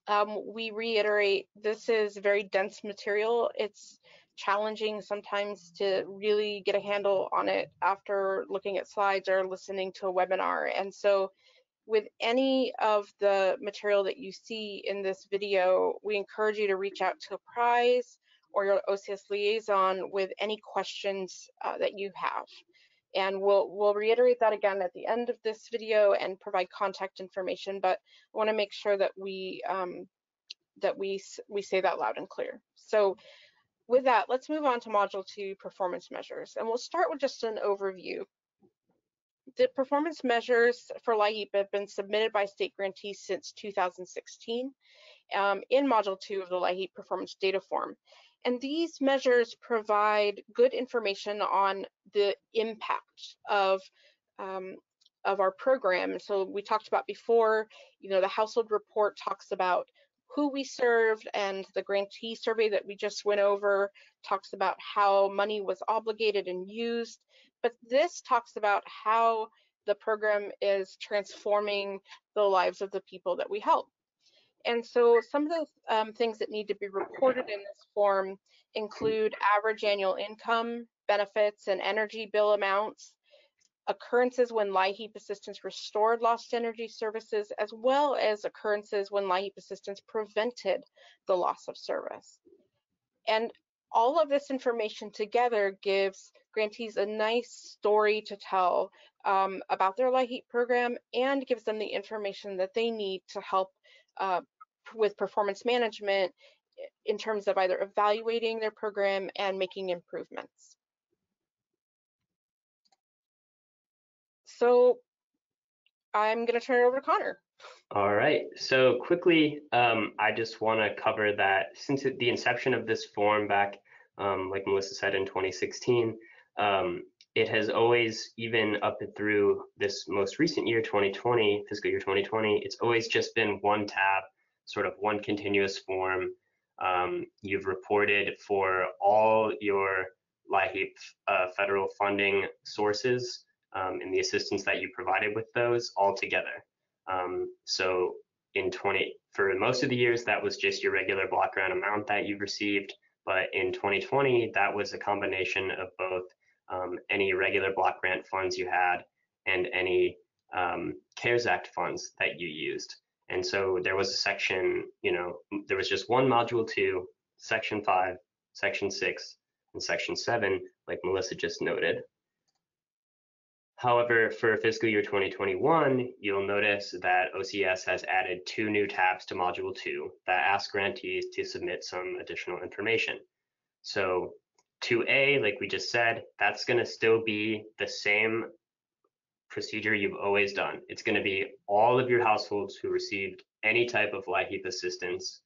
um, we reiterate this is very dense material. It's challenging sometimes to really get a handle on it after looking at slides or listening to a webinar. And so with any of the material that you see in this video, we encourage you to reach out to a prize or your OCS liaison with any questions uh, that you have. And we'll, we'll reiterate that again at the end of this video and provide contact information, but I wanna make sure that we, um, that we, we say that loud and clear. So with that, let's move on to module two, performance measures. And we'll start with just an overview. The performance measures for LIHEAP have been submitted by state grantees since 2016 um, in Module 2 of the LIHEAP Performance Data Form. And these measures provide good information on the impact of um, of our program. So we talked about before, you know, the household report talks about who we served and the grantee survey that we just went over talks about how money was obligated and used. But this talks about how the program is transforming the lives of the people that we help. And so some of the um, things that need to be reported in this form include average annual income, benefits, and energy bill amounts, occurrences when LIHEAP assistance restored lost energy services, as well as occurrences when LIHEAP assistance prevented the loss of service. And all of this information together gives grantees a nice story to tell um, about their LIHEAP program and gives them the information that they need to help uh, with performance management in terms of either evaluating their program and making improvements. So I'm going to turn it over to Connor. All right. So quickly, um, I just want to cover that since the inception of this form back, um, like Melissa said, in 2016, um, it has always, even up through this most recent year, 2020, fiscal year 2020, it's always just been one tab, sort of one continuous form. Um, you've reported for all your LIHEAP uh, federal funding sources um, and the assistance that you provided with those all together. Um, so in 20, for most of the years, that was just your regular block grant amount that you've received. But in 2020, that was a combination of both um, any regular block grant funds you had and any um, CARES Act funds that you used. And so there was a section, you know, there was just one module two, section five, section six, and section seven, like Melissa just noted. However, for fiscal year 2021, you'll notice that OCS has added two new tabs to Module 2 that ask grantees to submit some additional information. So 2A, like we just said, that's going to still be the same procedure you've always done. It's going to be all of your households who received any type of LIHEAP assistance,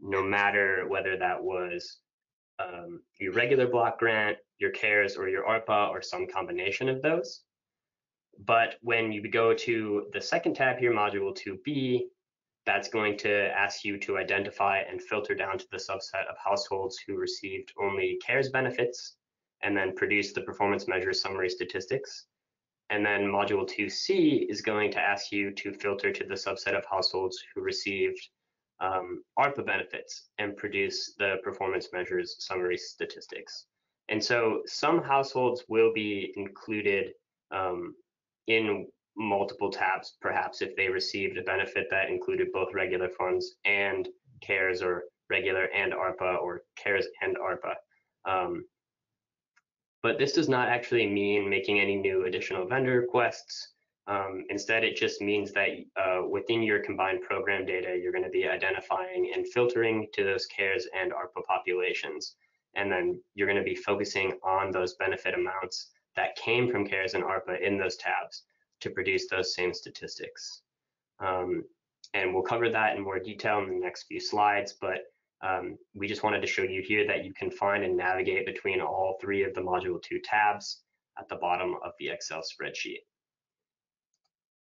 no matter whether that was um, your regular block grant, your CARES, or your ARPA, or some combination of those. But when you go to the second tab here, module 2B, that's going to ask you to identify and filter down to the subset of households who received only CARES benefits and then produce the performance measure summary statistics. And then module 2C is going to ask you to filter to the subset of households who received um, ARPA benefits and produce the performance measures summary statistics. And so some households will be included um, in multiple tabs, perhaps if they received a benefit that included both regular funds and CARES or regular and ARPA or CARES and ARPA. Um, but this does not actually mean making any new additional vendor requests. Um, instead, it just means that uh, within your combined program data, you're going to be identifying and filtering to those CARES and ARPA populations. And then you're going to be focusing on those benefit amounts that came from CARES and ARPA in those tabs to produce those same statistics. Um, and we'll cover that in more detail in the next few slides, but um, we just wanted to show you here that you can find and navigate between all three of the Module 2 tabs at the bottom of the Excel spreadsheet.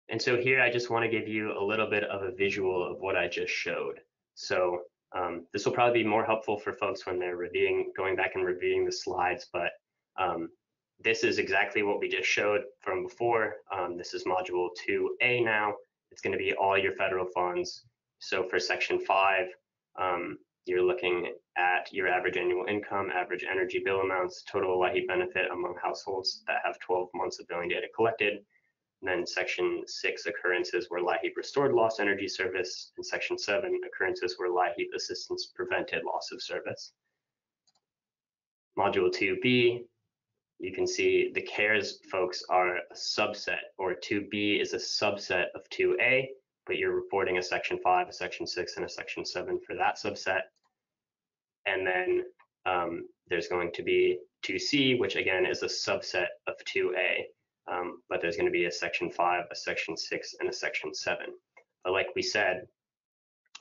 And so here I just want to give you a little bit of a visual of what I just showed. So um, this will probably be more helpful for folks when they're reviewing, going back and reviewing the slides, but um, this is exactly what we just showed from before. Um, this is module 2A now. It's going to be all your federal funds. So for section 5, um, you're looking at your average annual income, average energy bill amounts, total LIHEAP benefit among households that have 12 months of billing data collected. And then section 6, occurrences where LIHEAP restored lost energy service. And section 7, occurrences where LIHEAP assistance prevented loss of service. Module 2B, you can see the CARES folks are a subset, or 2B is a subset of 2A, but you're reporting a section 5, a section 6, and a section 7 for that subset. And then um, there's going to be 2C, which again is a subset of 2A. um, but there's going to be a section 5, a section 6, and a section 7. But like we said,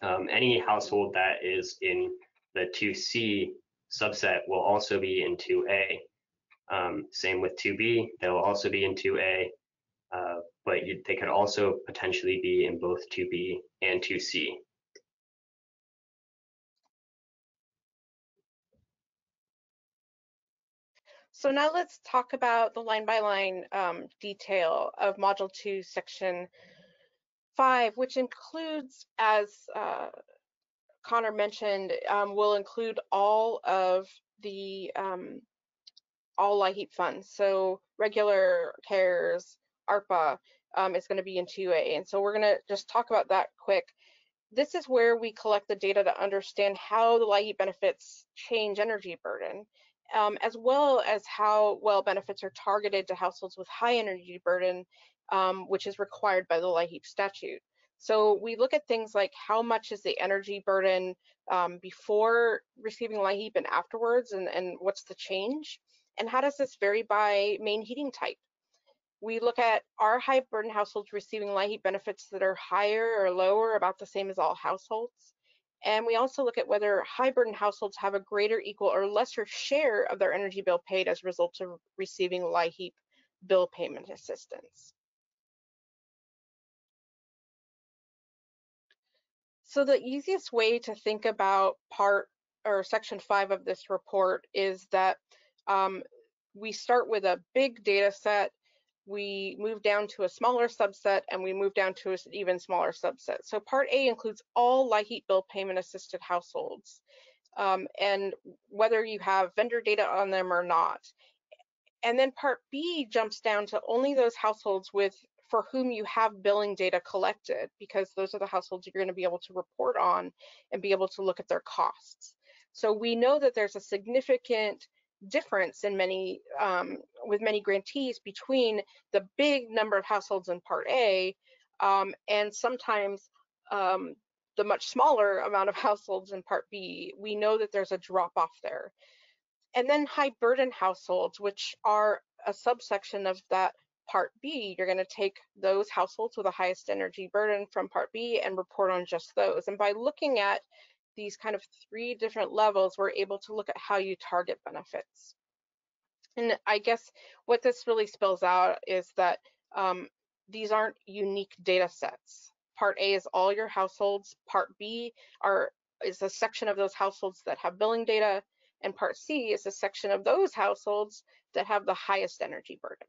um, any household that is in the 2C subset will also be in 2A. Um, same with 2B, they'll also be in 2A, uh, but you, they could also potentially be in both 2B and 2C. So now let's talk about the line by line um, detail of Module 2, Section 5, which includes, as uh, Connor mentioned, um, will include all of the um, all LIHEAP funds. So regular CARES, ARPA um, is going to be in 2A. And so we're going to just talk about that quick. This is where we collect the data to understand how the LIHEAP benefits change energy burden um, as well as how well benefits are targeted to households with high energy burden, um, which is required by the LIHEAP statute. So we look at things like how much is the energy burden um, before receiving LIHEAP and afterwards, and, and what's the change? And how does this vary by main heating type? We look at are high burden households receiving LIHEAP benefits that are higher or lower, about the same as all households? And we also look at whether high burden households have a greater, equal, or lesser share of their energy bill paid as a result of receiving LIHEAP bill payment assistance. So the easiest way to think about part or section five of this report is that um, we start with a big data set we move down to a smaller subset and we move down to an even smaller subset. So part A includes all LIHEAP bill payment assisted households um, and whether you have vendor data on them or not. And then part B jumps down to only those households with for whom you have billing data collected because those are the households you're going to be able to report on and be able to look at their costs. So we know that there's a significant difference in many um, with many grantees between the big number of households in Part A um, and sometimes um, the much smaller amount of households in Part B. We know that there's a drop off there. And then high burden households, which are a subsection of that Part B, you're going to take those households with the highest energy burden from Part B and report on just those. And by looking at these kind of three different levels, we're able to look at how you target benefits. And I guess what this really spills out is that um, these aren't unique data sets. Part A is all your households. Part B are is a section of those households that have billing data. And part C is a section of those households that have the highest energy burden.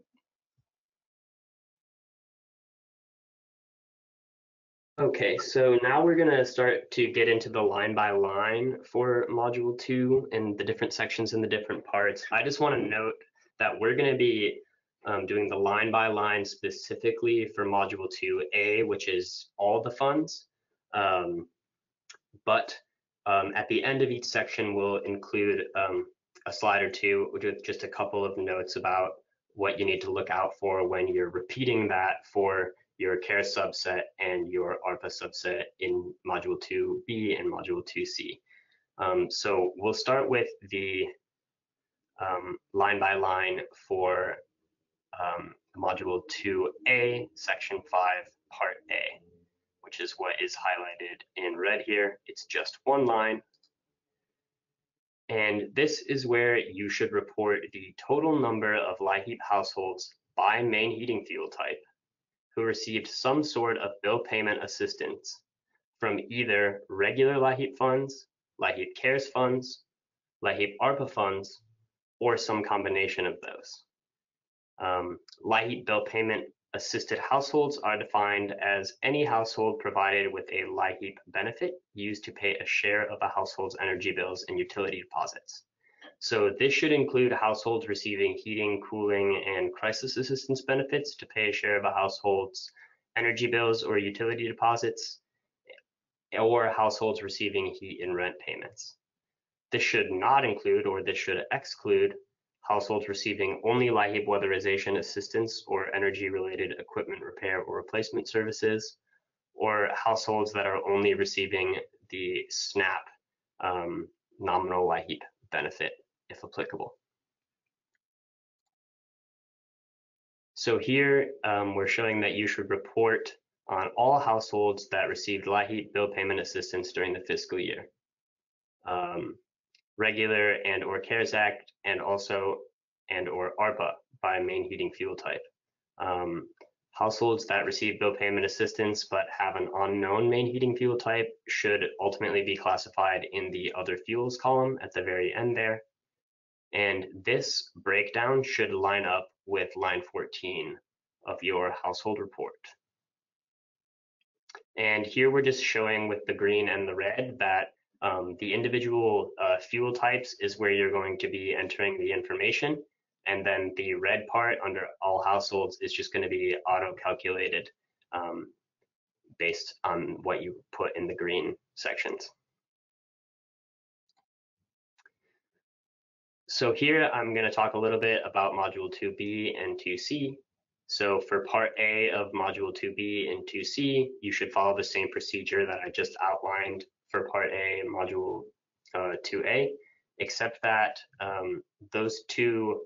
Okay, so now we're gonna start to get into the line by line for module two and the different sections and the different parts. I just wanna note that we're gonna be um, doing the line by line specifically for module 2A, which is all the funds. Um, but um, at the end of each section, we'll include um, a slide or two with just a couple of notes about what you need to look out for when you're repeating that for your care subset and your ARPA subset in module 2B and module 2C. Um, so we'll start with the um, line by line for um, module 2A, section 5, part A, which is what is highlighted in red here. It's just one line. And this is where you should report the total number of LIHEAP households by main heating fuel type who received some sort of bill payment assistance from either regular LIHEAP funds, LIHEAP CARES funds, LIHEAP ARPA funds, or some combination of those. Um, LIHEAP bill payment assisted households are defined as any household provided with a LIHEAP benefit used to pay a share of a household's energy bills and utility deposits. So this should include households receiving heating, cooling, and crisis assistance benefits to pay a share of a household's energy bills or utility deposits, or households receiving heat and rent payments. This should not include, or this should exclude, households receiving only LIHEAP weatherization assistance or energy-related equipment repair or replacement services, or households that are only receiving the SNAP um, nominal LIHEAP benefit if applicable. So here um, we're showing that you should report on all households that received LIHEAP bill payment assistance during the fiscal year. Um, regular and or CARES Act and also and or ARPA by main heating fuel type. Um, households that receive bill payment assistance but have an unknown main heating fuel type should ultimately be classified in the other fuels column at the very end there. And this breakdown should line up with line 14 of your household report. And here we're just showing with the green and the red that um, the individual uh, fuel types is where you're going to be entering the information. And then the red part under all households is just going to be auto calculated um, based on what you put in the green sections. So here I'm going to talk a little bit about Module 2B and 2C. So for Part A of Module 2B and 2C, you should follow the same procedure that I just outlined for Part A and Module uh, 2A, except that um, those two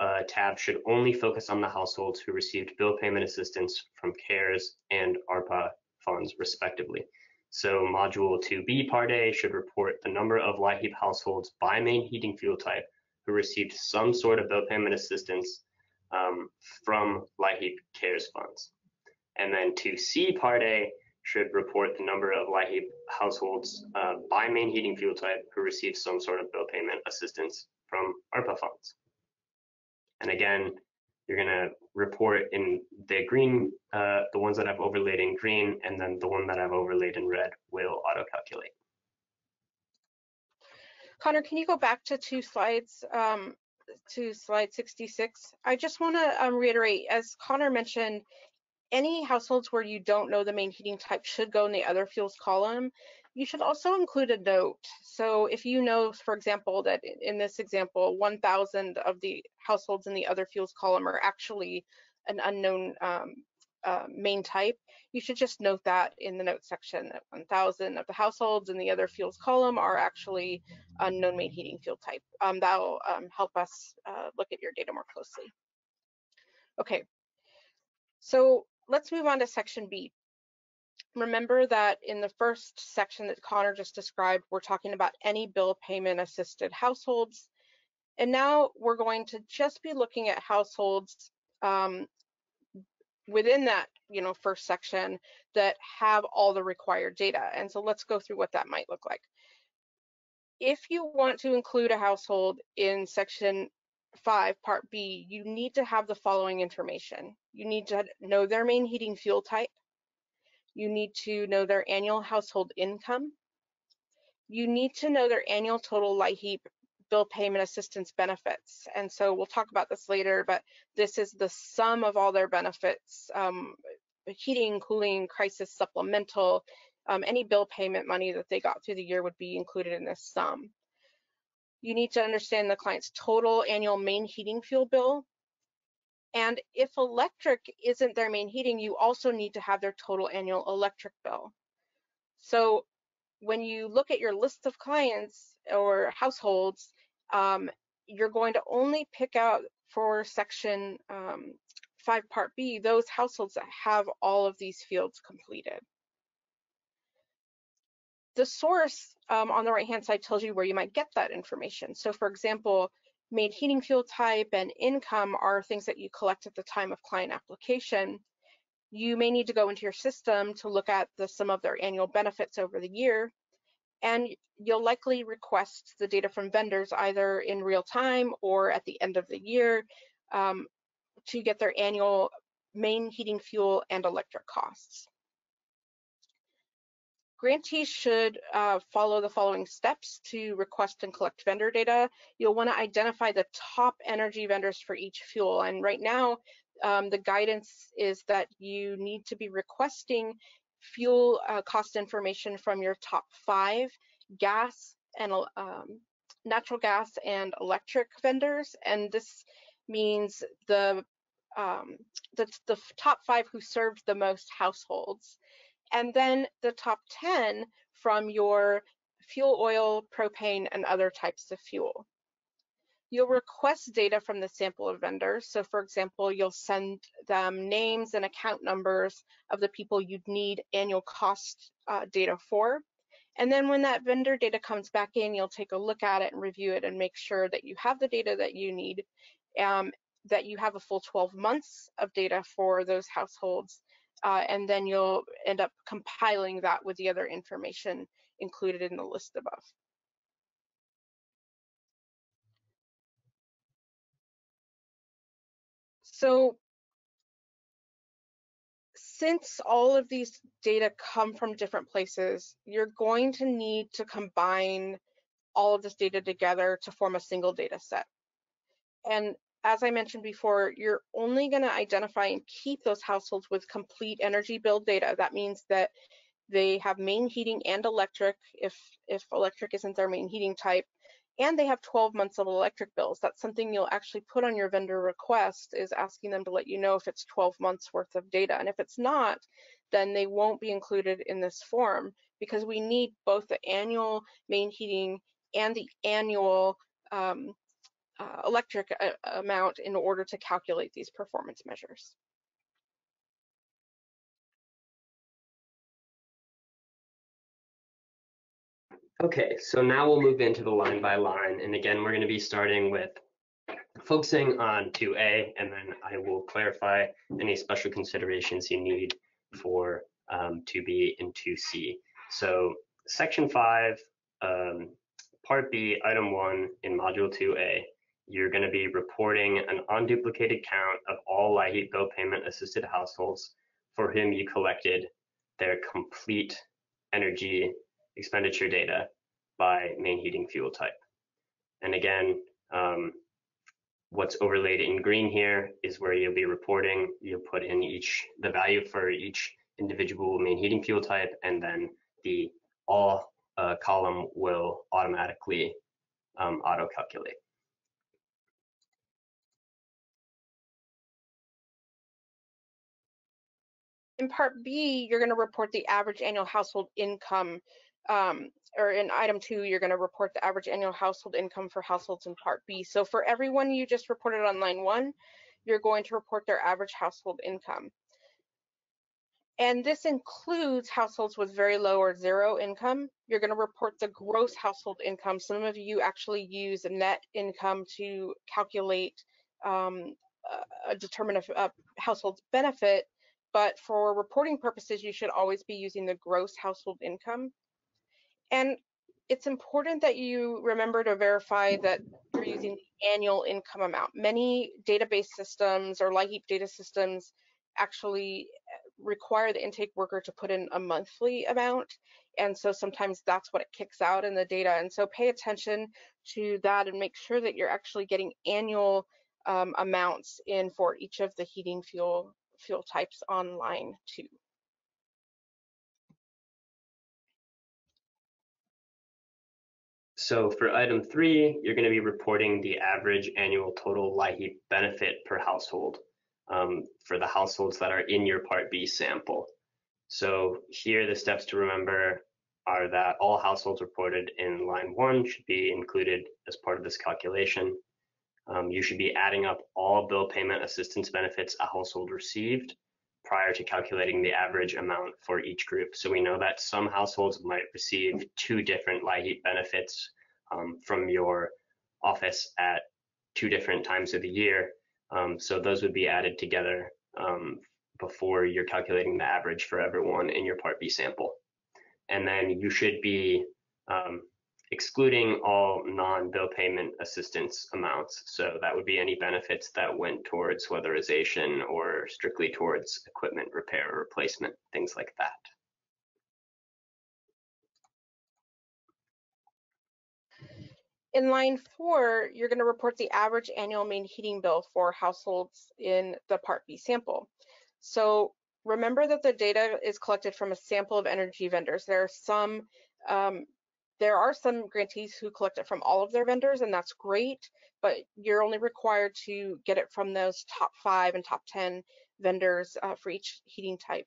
uh, tabs should only focus on the households who received bill payment assistance from CARES and ARPA funds, respectively. So Module 2B Part A should report the number of LIHEAP households by main heating fuel type who received some sort of bill payment assistance um, from LIHEAP CARES funds. And then 2C Part A should report the number of LIHEAP households uh, by main heating fuel type who received some sort of bill payment assistance from ARPA funds. And again, you're going to report in the green, uh, the ones that I've overlaid in green, and then the one that I've overlaid in red will auto-calculate. Connor, can you go back to two slides, um, to slide 66? I just want to um, reiterate, as Connor mentioned, any households where you don't know the main heating type should go in the other fuels column. You should also include a note. So if you know, for example, that in this example, 1,000 of the households in the other fuels column are actually an unknown um, uh, main type, you should just note that in the note section that 1,000 of the households in the other fuels column are actually unknown main heating fuel type. Um, that'll um, help us uh, look at your data more closely. Okay, so let's move on to section B. Remember that in the first section that Connor just described, we're talking about any bill payment assisted households. And now we're going to just be looking at households um, within that you know first section that have all the required data. And so let's go through what that might look like. If you want to include a household in section 5, Part B, you need to have the following information. You need to know their main heating fuel type. You need to know their annual household income. You need to know their annual total light LIHEAP bill payment assistance benefits. And so we'll talk about this later, but this is the sum of all their benefits, um, heating, cooling, crisis supplemental, um, any bill payment money that they got through the year would be included in this sum. You need to understand the client's total annual main heating fuel bill. And if electric isn't their main heating, you also need to have their total annual electric bill. So when you look at your list of clients or households, um, you're going to only pick out for section um, 5 part B those households that have all of these fields completed the source um, on the right hand side tells you where you might get that information. So for example, main heating fuel type and income are things that you collect at the time of client application. You may need to go into your system to look at the some of their annual benefits over the year. And you'll likely request the data from vendors either in real time or at the end of the year um, to get their annual main heating fuel and electric costs. Grantees should uh, follow the following steps to request and collect vendor data. You'll want to identify the top energy vendors for each fuel. And right now, um, the guidance is that you need to be requesting fuel uh, cost information from your top five gas and um, natural gas and electric vendors. And this means the, um, the, the top five who served the most households and then the top 10 from your fuel oil, propane, and other types of fuel. You'll request data from the sample of vendors. So for example, you'll send them names and account numbers of the people you'd need annual cost uh, data for. And then when that vendor data comes back in, you'll take a look at it and review it and make sure that you have the data that you need, um, that you have a full 12 months of data for those households. Uh, and then you'll end up compiling that with the other information included in the list above. So since all of these data come from different places, you're going to need to combine all of this data together to form a single data set. And as I mentioned before, you're only going to identify and keep those households with complete energy bill data. That means that they have main heating and electric if if electric isn't their main heating type and they have 12 months of electric bills. That's something you'll actually put on your vendor request is asking them to let you know if it's 12 months worth of data. And if it's not, then they won't be included in this form because we need both the annual main heating and the annual um, uh, electric uh, amount in order to calculate these performance measures. Okay, so now we'll move into the line by line. And again, we're going to be starting with focusing on 2A, and then I will clarify any special considerations you need for um, 2B and 2C. So section 5, um, part B, item 1 in module 2A, you're going to be reporting an unduplicated count of all LIHEAP bill payment assisted households for whom you collected their complete energy expenditure data by main heating fuel type. And again, um, what's overlaid in green here is where you'll be reporting, you'll put in each, the value for each individual main heating fuel type, and then the all uh, column will automatically um, auto calculate. In part B, you're going to report the average annual household income um, or in item two, you're going to report the average annual household income for households in part B. So for everyone you just reported on line one, you're going to report their average household income. And this includes households with very low or zero income. You're going to report the gross household income. Some of you actually use net income to calculate um, a determine a, a household's benefit, but for reporting purposes, you should always be using the gross household income. And it's important that you remember to verify that you're using the annual income amount. Many database systems or LIHEAP data systems actually uh, require the intake worker to put in a monthly amount. And so sometimes that's what it kicks out in the data. And so pay attention to that and make sure that you're actually getting annual um, amounts in for each of the heating fuel fuel types on line So for item three, you're going to be reporting the average annual total LIHEAP benefit per household um, for the households that are in your Part B sample. So here, the steps to remember are that all households reported in line one should be included as part of this calculation. Um, you should be adding up all bill payment assistance benefits a household received prior to calculating the average amount for each group. So we know that some households might receive two different LIHEAP benefits um, from your office at two different times of the year. Um, so those would be added together um, before you're calculating the average for everyone in your Part B sample. And then you should be um, excluding all non-bill payment assistance amounts. So that would be any benefits that went towards weatherization or strictly towards equipment repair or replacement, things like that. In line four, you're going to report the average annual main heating bill for households in the Part B sample. So remember that the data is collected from a sample of energy vendors. There are some um, there are some grantees who collect it from all of their vendors, and that's great, but you're only required to get it from those top five and top 10 vendors uh, for each heating type.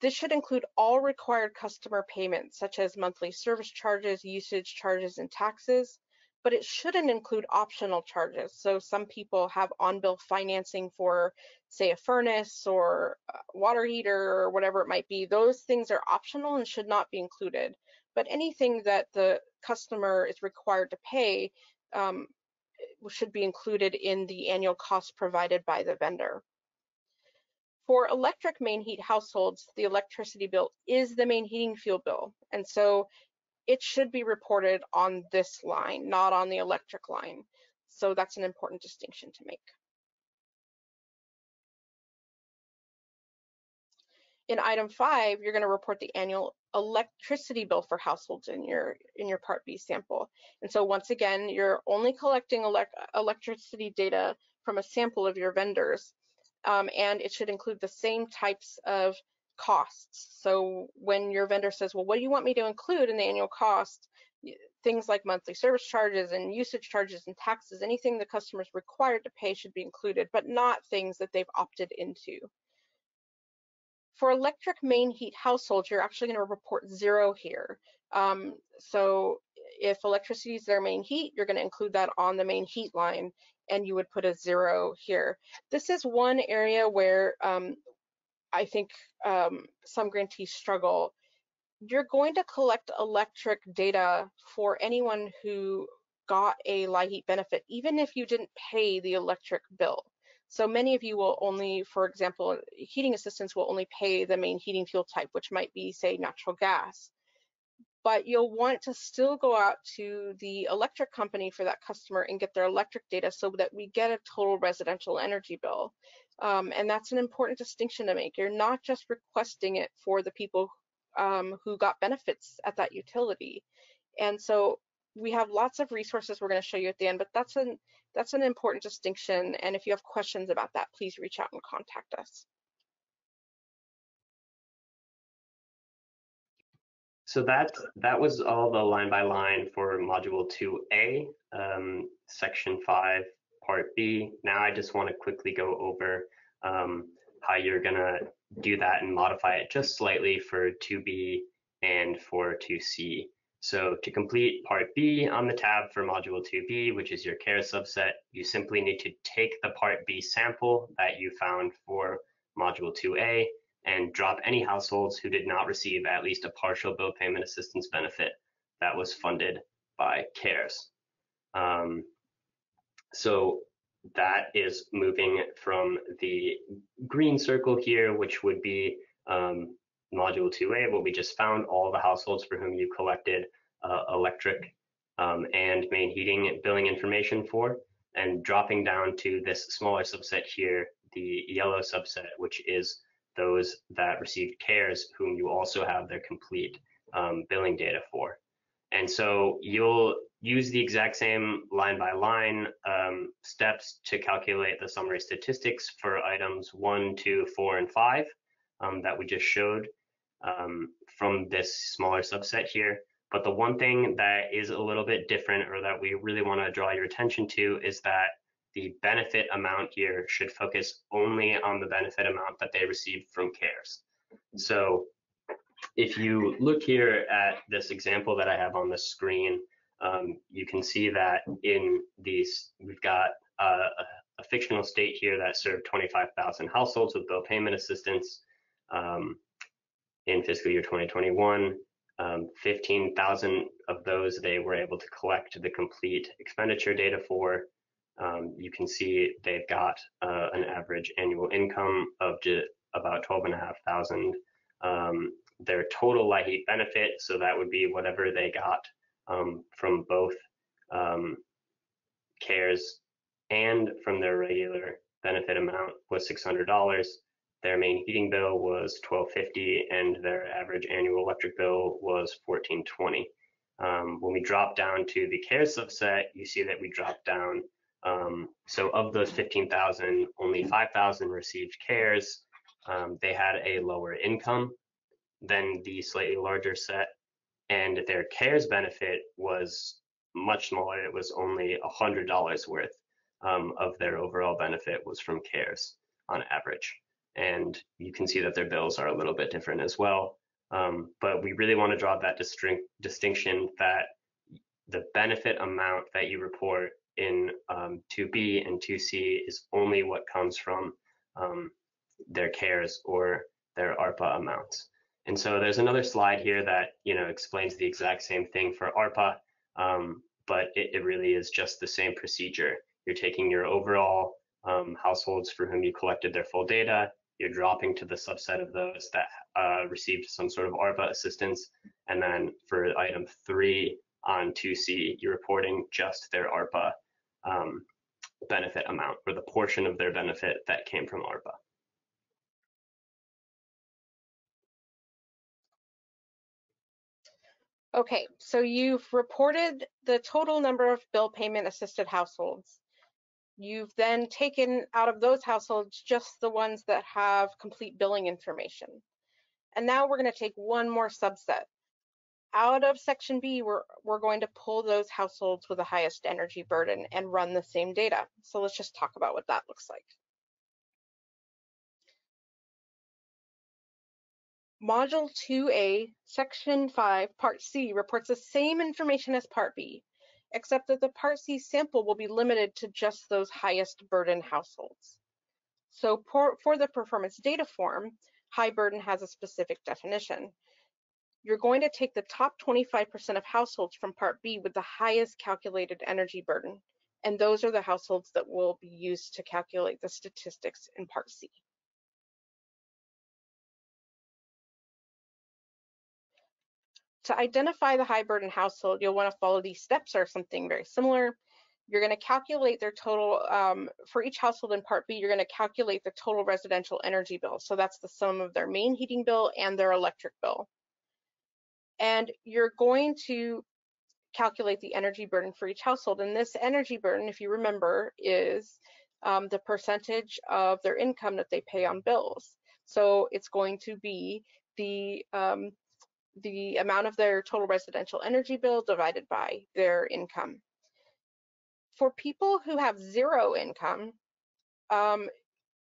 This should include all required customer payments, such as monthly service charges, usage charges, and taxes, but it shouldn't include optional charges. So some people have on-bill financing for, say, a furnace or a water heater or whatever it might be. Those things are optional and should not be included. But anything that the customer is required to pay um, should be included in the annual cost provided by the vendor. For electric main heat households, the electricity bill is the main heating fuel bill. And so it should be reported on this line, not on the electric line. So that's an important distinction to make. In item five, you're going to report the annual electricity bill for households in your in your Part B sample. And so once again, you're only collecting elect electricity data from a sample of your vendors, um, and it should include the same types of costs. So when your vendor says, well, what do you want me to include in the annual cost? Things like monthly service charges and usage charges and taxes, anything the customer is required to pay should be included, but not things that they've opted into. For electric main heat households, you're actually going to report zero here. Um, so if electricity is their main heat, you're going to include that on the main heat line and you would put a zero here. This is one area where um, I think um, some grantees struggle. You're going to collect electric data for anyone who got a LIHEAP benefit, even if you didn't pay the electric bill. So many of you will only, for example, heating assistance will only pay the main heating fuel type, which might be, say, natural gas. But you'll want to still go out to the electric company for that customer and get their electric data so that we get a total residential energy bill. Um, and that's an important distinction to make. You're not just requesting it for the people um, who got benefits at that utility. And so we have lots of resources we're going to show you at the end, but that's an that's an important distinction. And if you have questions about that, please reach out and contact us. So that that was all the line by line for module 2A, um, section 5, part B. Now I just want to quickly go over um, how you're going to do that and modify it just slightly for 2B and for 2C. So to complete part B on the tab for module 2B, which is your care subset, you simply need to take the part B sample that you found for module 2A and drop any households who did not receive at least a partial bill payment assistance benefit that was funded by CARES. Um, so that is moving from the green circle here, which would be um, module 2A, what we just found, all the households for whom you collected uh, electric um, and main heating billing information for, and dropping down to this smaller subset here, the yellow subset, which is those that received CARES, whom you also have their complete um, billing data for. And so you'll use the exact same line by line um, steps to calculate the summary statistics for items one, two, four, and five um, that we just showed um, from this smaller subset here. But the one thing that is a little bit different or that we really want to draw your attention to is that the benefit amount here should focus only on the benefit amount that they received from CARES. So if you look here at this example that I have on the screen, um, you can see that in these, we've got a, a, fictional state here that served 25,000 households with bill payment assistance um, in fiscal year 2021. Um, 15,000 of those they were able to collect the complete expenditure data for. Um, you can see they've got uh, an average annual income of about 12,500. Um, their total LIHEAP benefit, so that would be whatever they got um, from both um, CARES and from their regular benefit amount was $600. Their main heating bill was 1250 and their average annual electric bill was 1420. Um, when we drop down to the CARES subset, you see that we drop down. Um, so of those 15,000, only 5,000 received CARES. Um, they had a lower income than the slightly larger set, and their CARES benefit was much smaller. It was only $100 worth um, of their overall benefit was from CARES on average and you can see that their bills are a little bit different as well. Um, but we really want to draw that distinction that the benefit amount that you report in um, 2B and 2C is only what comes from um, their CARES or their ARPA amounts. And so there's another slide here that you know explains the exact same thing for ARPA, um, but it, it, really is just the same procedure. You're taking your overall um, households for whom you collected their full data, you're dropping to the subset of those that uh, received some sort of ARPA assistance, and then for item three on 2C, you're reporting just their ARPA um, benefit amount or the portion of their benefit that came from ARPA. Okay, so you've reported the total number of bill payment assisted households. You've then taken out of those households just the ones that have complete billing information. And now we're going to take one more subset. Out of section B, we're, we're going to pull those households with the highest energy burden and run the same data. So let's just talk about what that looks like. Module 2A, Section 5, Part C reports the same information as Part B, except that the Part C sample will be limited to just those highest burden households. So for, for the performance data form, high burden has a specific definition. You're going to take the top 25% of households from Part B with the highest calculated energy burden, and those are the households that will be used to calculate the statistics in Part C. To identify the high burden household, you'll want to follow these steps or something very similar. You're going to calculate their total, um, for each household in Part B, you're going to calculate the total residential energy bill. So that's the sum of their main heating bill and their electric bill. And you're going to calculate the energy burden for each household. And this energy burden, if you remember, is um, the percentage of their income that they pay on bills. So it's going to be the um, the amount of their total residential energy bill divided by their income. For people who have zero income, um,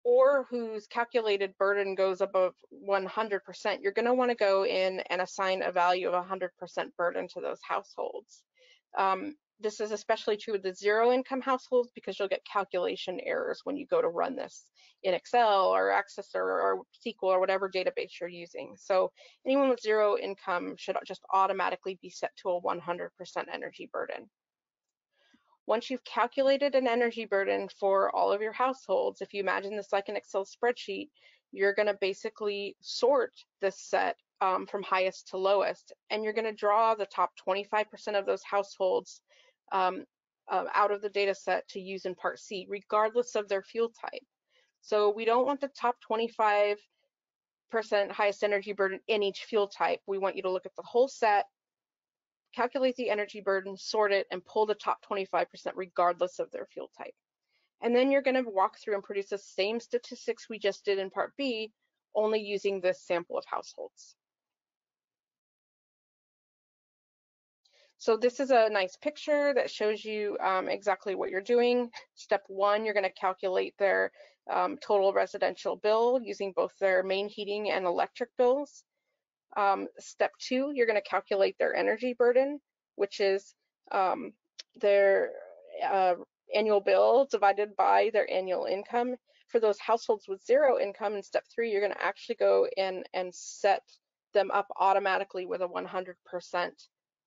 or whose calculated burden goes above 100%, you're going to want to go in and assign a value of 100% burden to those households. Um, this is especially true with the zero income households because you'll get calculation errors when you go to run this in Excel or Access or, or SQL or whatever database you're using. So anyone with zero income should just automatically be set to a 100% energy burden. Once you've calculated an energy burden for all of your households, if you imagine this like an Excel spreadsheet, you're going to basically sort this set um, from highest to lowest, and you're going to draw the top 25% of those households um, uh, out of the data set to use in Part C, regardless of their fuel type. So we don't want the top 25% highest energy burden in each fuel type. We want you to look at the whole set, calculate the energy burden, sort it, and pull the top 25% regardless of their fuel type. And then you're going to walk through and produce the same statistics we just did in Part B, only using this sample of households. So this is a nice picture that shows you um, exactly what you're doing. Step one, you're going to calculate their um, total residential bill using both their main heating and electric bills. Um, step two, you're going to calculate their energy burden, which is um, their uh, annual bill divided by their annual income. For those households with zero income in step three, you're going to actually go in and set them up automatically with a 100%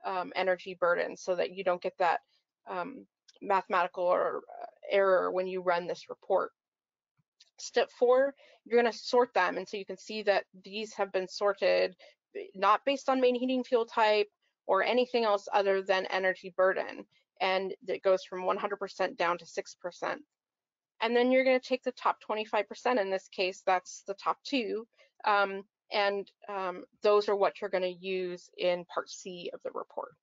um, energy burden so that you don't get that um, mathematical or uh, error when you run this report. Step four, you're going to sort them. And so you can see that these have been sorted not based on main heating fuel type or anything else other than energy burden. And it goes from 100% down to 6%. And then you're going to take the top 25%. In this case, that's the top two. Um, and um, those are what you're going to use in part C of the report.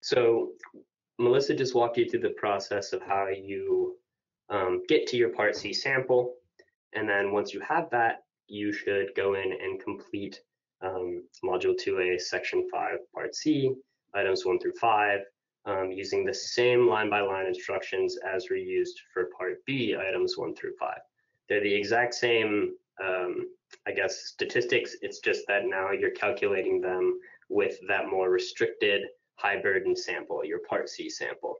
So Melissa just walked you through the process of how you um, get to your Part C sample. And then once you have that, you should go in and complete um, Module 2A, Section 5, Part C, items 1 through 5, um, using the same line-by-line -line instructions as were used for Part B, items 1 through 5. They're the exact same um, I guess, statistics. It's just that now you're calculating them with that more restricted high burden sample, your Part C sample.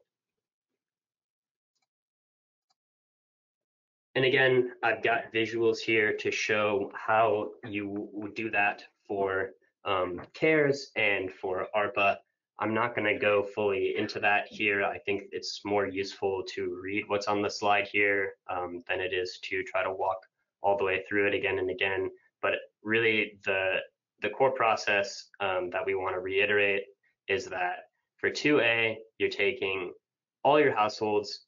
And again, I've got visuals here to show how you would do that for um, CARES and for ARPA. I'm not going to go fully into that here. I think it's more useful to read what's on the slide here um, than it is to try to walk all the way through it again and again. But really, the the core process um, that we want to reiterate is that for 2A, you're taking all your households,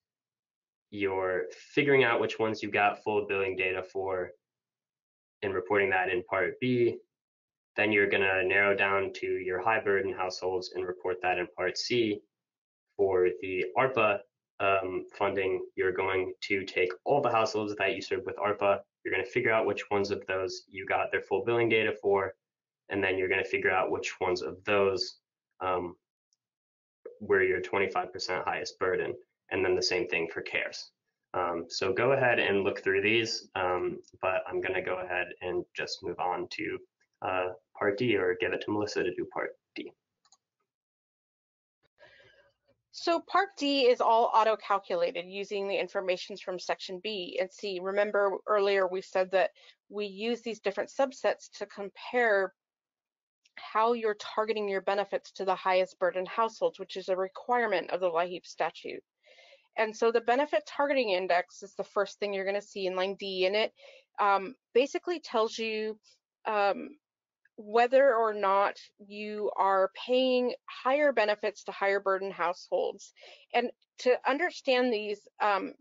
you're figuring out which ones you've got full billing data for, and reporting that in Part B. Then you're going to narrow down to your high burden households and report that in Part C. For the ARPA um, funding, you're going to take all the households that you serve with ARPA. You're going to figure out which ones of those you got their full billing data for, and then you're going to figure out which ones of those um, were your 25% highest burden, and then the same thing for CARES. Um, so go ahead and look through these, um, but I'm going to go ahead and just move on to uh, Part D or give it to Melissa to do Part D. So Part D is all auto-calculated using the information from Section B and C. Remember earlier we said that we use these different subsets to compare how you're targeting your benefits to the highest burden households, which is a requirement of the LIHEAP statute. And so the benefit targeting index is the first thing you're going to see in line D, and it um, basically tells you um, whether or not you are paying higher benefits to higher burden households. And to understand these, um,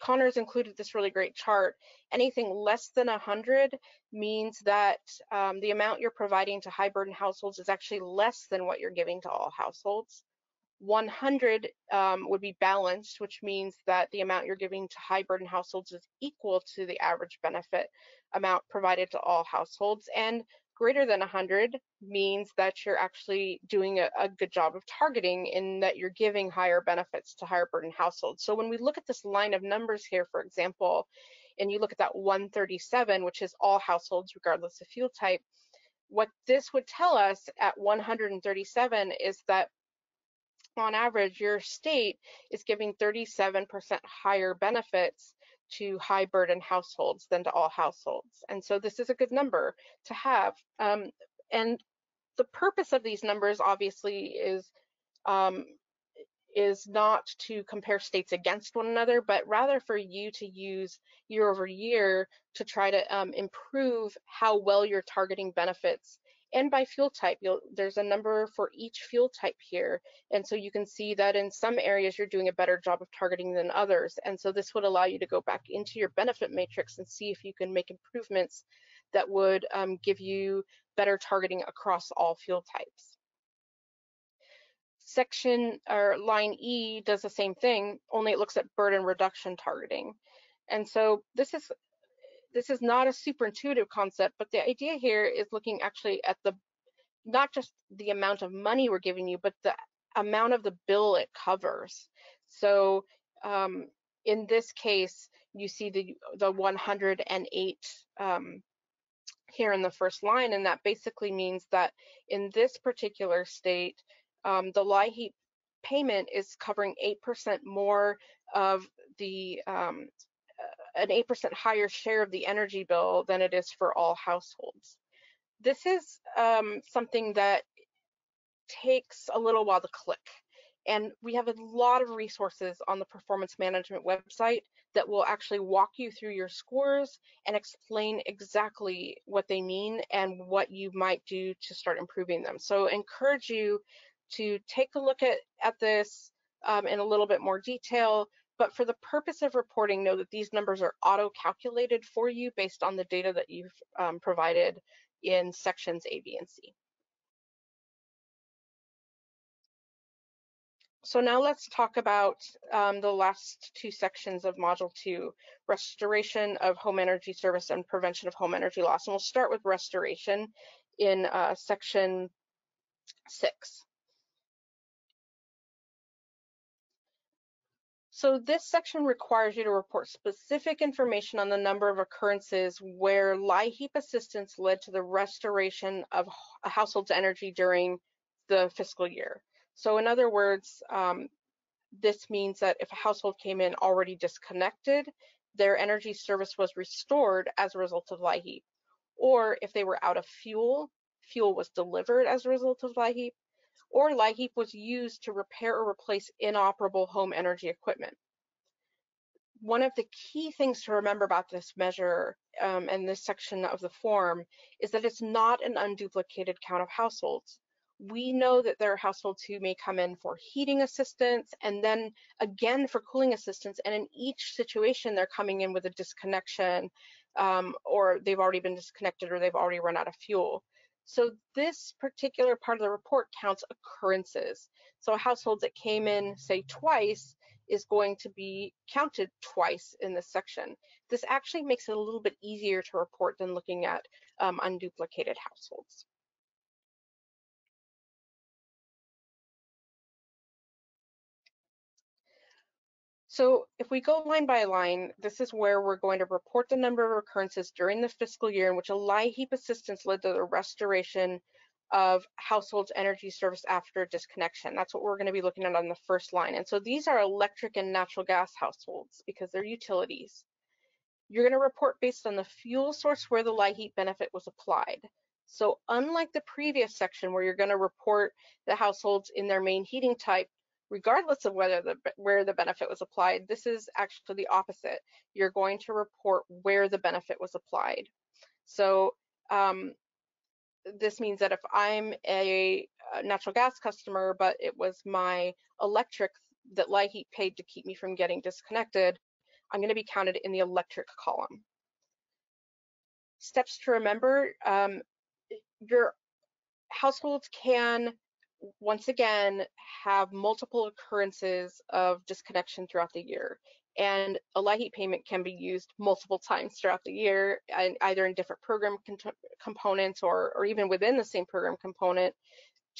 Connor's included this really great chart. Anything less than 100 means that um, the amount you're providing to high burden households is actually less than what you're giving to all households. 100 um, would be balanced, which means that the amount you're giving to high burden households is equal to the average benefit amount provided to all households. And greater than 100 means that you're actually doing a, a, good job of targeting in that you're giving higher benefits to higher burden households. So when we look at this line of numbers here, for example, and you look at that 137, which is all households regardless of fuel type, what this would tell us at 137 is that on average, your state is giving 37% higher benefits to high burden households than to all households. And so this is a good number to have. Um, and the purpose of these numbers obviously is um, is not to compare states against one another, but rather for you to use year over year to try to um, improve how well you're targeting benefits and by fuel type. there's a number for each fuel type here. And so you can see that in some areas you're doing a better job of targeting than others. And so this would allow you to go back into your benefit matrix and see if you can make improvements that would um, give you better targeting across all fuel types. Section or line E does the same thing, only it looks at burden reduction targeting. And so this is this is not a super intuitive concept, but the idea here is looking actually at the not just the amount of money we're giving you, but the amount of the bill it covers. So um, in this case, you see the the 108 um, here in the first line, and that basically means that in this particular state, um, the LIHEAP payment is covering 8% more of the um, an 8% higher share of the energy bill than it is for all households. This is um, something that takes a little while to click. And we have a lot of resources on the performance management website that will actually walk you through your scores and explain exactly what they mean and what you might do to start improving them. So encourage you to take a look at, at this um, in a little bit more detail, but for the purpose of reporting, know that these numbers are auto-calculated for you based on the data that you've um, provided in sections A, B, and C. So now let's talk about um, the last two sections of Module 2, restoration of home energy service and prevention of home energy loss. And we'll start with restoration in uh, section 6. So this section requires you to report specific information on the number of occurrences where LIHEAP assistance led to the restoration of a household's energy during the fiscal year. So in other words, um, this means that if a household came in already disconnected, their energy service was restored as a result of LIHEAP. Or if they were out of fuel, fuel was delivered as a result of LIHEAP, or LIHEAP was used to repair or replace inoperable home energy equipment. One of the key things to remember about this measure um, and this section of the form is that it's not an unduplicated count of households. We know that there are households who may come in for heating assistance and then again for cooling assistance. And in each situation, they're coming in with a disconnection um, or they've already been disconnected or they've already run out of fuel. So this particular part of the report counts occurrences. So a household that came in, say, twice is going to be counted twice in this section. This actually makes it a little bit easier to report than looking at um, unduplicated households. So if we go line by line, this is where we're going to report the number of occurrences during the fiscal year in which a LIHEAP assistance led to the restoration of households energy service after disconnection. That's what we're going to be looking at on the first line. And so these are electric and natural gas households because they're utilities. You're going to report based on the fuel source where the LIHEAP benefit was applied. So unlike the previous section where you're going to report the households in their main heating type, regardless of whether the where the benefit was applied. This is actually the opposite. You're going to report where the benefit was applied. So um, this means that if I'm a, natural gas customer, but it was my electric that LIHEAP paid to keep me from getting disconnected, I'm going to be counted in the electric column. Steps to remember, um, your households can once again have multiple occurrences of disconnection throughout the year. And a LIHEAP payment can be used multiple times throughout the year, and either in different program components or, or even within the same program component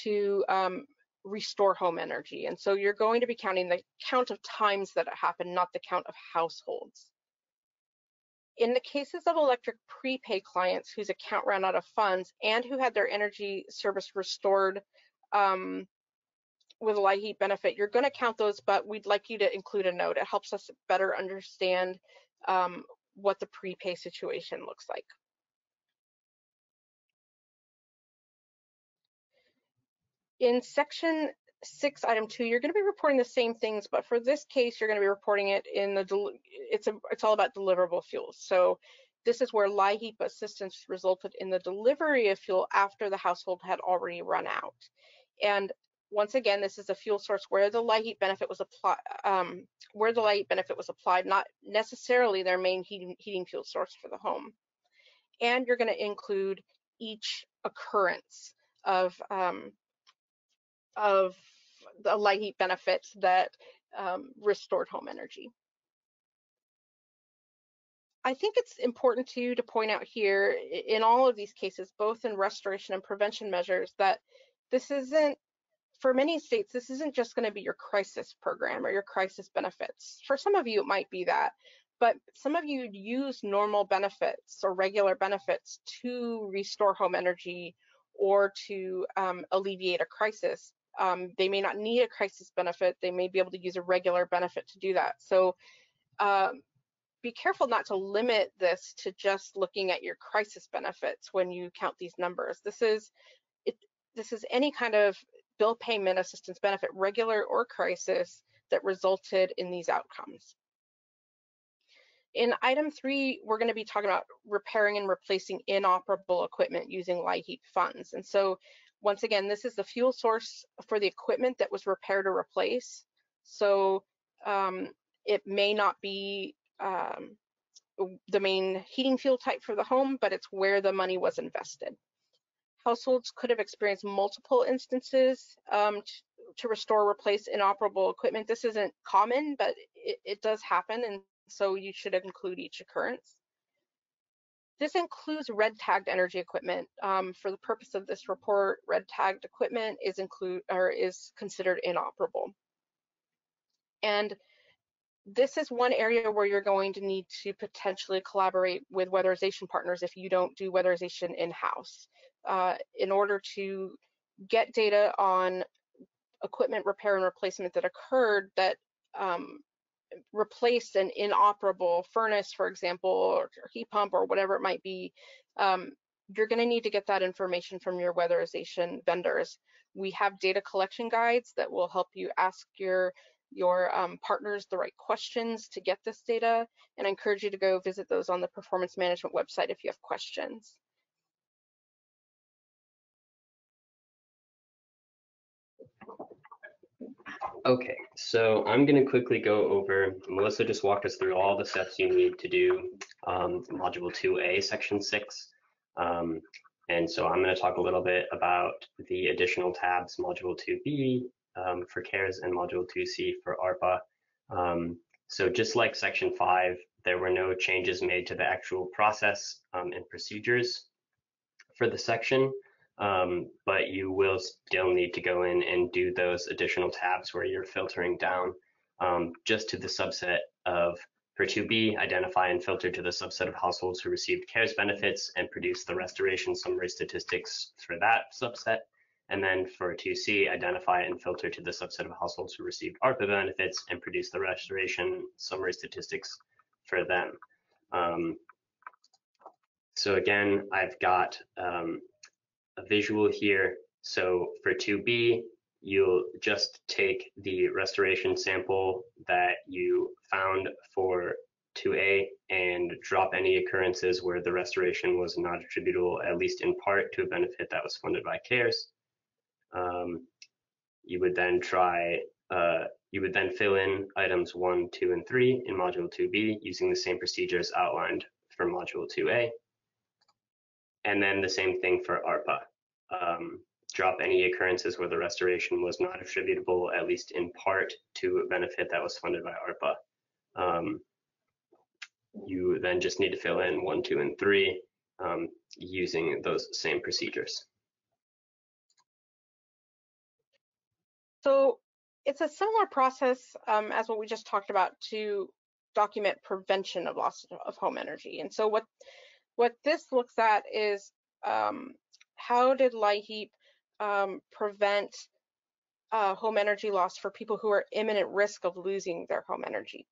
to um, restore home energy. And so you're going to be counting the count of times that it happened, not the count of households. In the cases of electric prepay clients whose account ran out of funds and who had their energy service restored um, with a LIHEAP benefit, you're going to count those, but we'd like you to include a note. It helps us better understand um, what the prepay situation looks like. In section six, item two, you're going to be reporting the same things, but for this case, you're going to be reporting it in the, it's, a, it's all about deliverable fuels. So this is where LIHEAP assistance resulted in the delivery of fuel after the household had already run out. And once again, this is a fuel source where the LIHEAP benefit was applied, um, where the LIHEAP benefit was applied, not necessarily their main heating, heating fuel source for the home. And you're going to include each occurrence of um, of the LIHEAP benefit that um, restored home energy. I think it's important to to point out here in all of these cases, both in restoration and prevention measures, that this isn't for many states, this isn't just going to be your crisis program or your crisis benefits. For some of you, it might be that, but some of you use normal benefits or regular benefits to restore home energy or to um, alleviate a crisis. Um, they may not need a crisis benefit. They may be able to use a regular benefit to do that. So um, be careful not to limit this to just looking at your crisis benefits when you count these numbers. This is this is any kind of bill payment assistance benefit, regular or crisis, that resulted in these outcomes. In item three, we're going to be talking about repairing and replacing inoperable equipment using LIHEAP funds. And so once again, this is the fuel source for the equipment that was repaired or replaced. So um, it may not be um, the main heating fuel type for the home, but it's where the money was invested households could have experienced multiple instances um, to restore replace inoperable equipment. This isn't common, but it, it does happen, and so you should include each occurrence. This includes red tagged energy equipment. Um, for the purpose of this report, red tagged equipment is include or is considered inoperable. And this is one area where you're going to need to potentially collaborate with weatherization partners if you don't do weatherization in-house. Uh, in order to get data on equipment repair and replacement that occurred that um, replaced an inoperable furnace, for example, or, or, heat pump or whatever it might be, um, you're going to need to get that information from your weatherization vendors. We have data collection guides that will help you ask your your um, partners the right questions to get this data, and I encourage you to go visit those on the performance management website if you have questions. Okay, so I'm going to quickly go over, Melissa just walked us through all the steps you need to do um, Module 2A, Section 6. Um, and so I'm going to talk a little bit about the additional tabs, Module 2B um, for CARES and Module 2C for ARPA. Um, so just like Section 5, there were no changes made to the actual process um, and procedures for the section um, but you will still need to go in and do those additional tabs where you're filtering down um, just to the subset of for 2B, identify and filter to the subset of households who received CARES benefits and produce the restoration summary statistics for that subset. And then for 2C, identify and filter to the subset of households who received ARPA benefits and produce the restoration summary statistics for them. Um, so again, I've got um, a visual here. So for 2B, you'll just take the restoration sample that you found for 2A and drop any occurrences where the restoration was not attributable, at least in part, to a benefit that was funded by CARES. Um, you would then try, uh, you would then fill in items 1, 2, and 3 in Module 2B using the same procedures outlined for Module 2A. And then the same thing for ARPA. Um, drop any occurrences where the restoration was not attributable, at least in part, to a benefit that was funded by ARPA. Um, you then just need to fill in one, two, and three um, using those same procedures. So it's a similar process um, as what we just talked about to document prevention of loss of home energy. And so what what this looks at is um, how did LIHEAP um, prevent uh, home energy loss for people who are imminent risk of losing their home energy?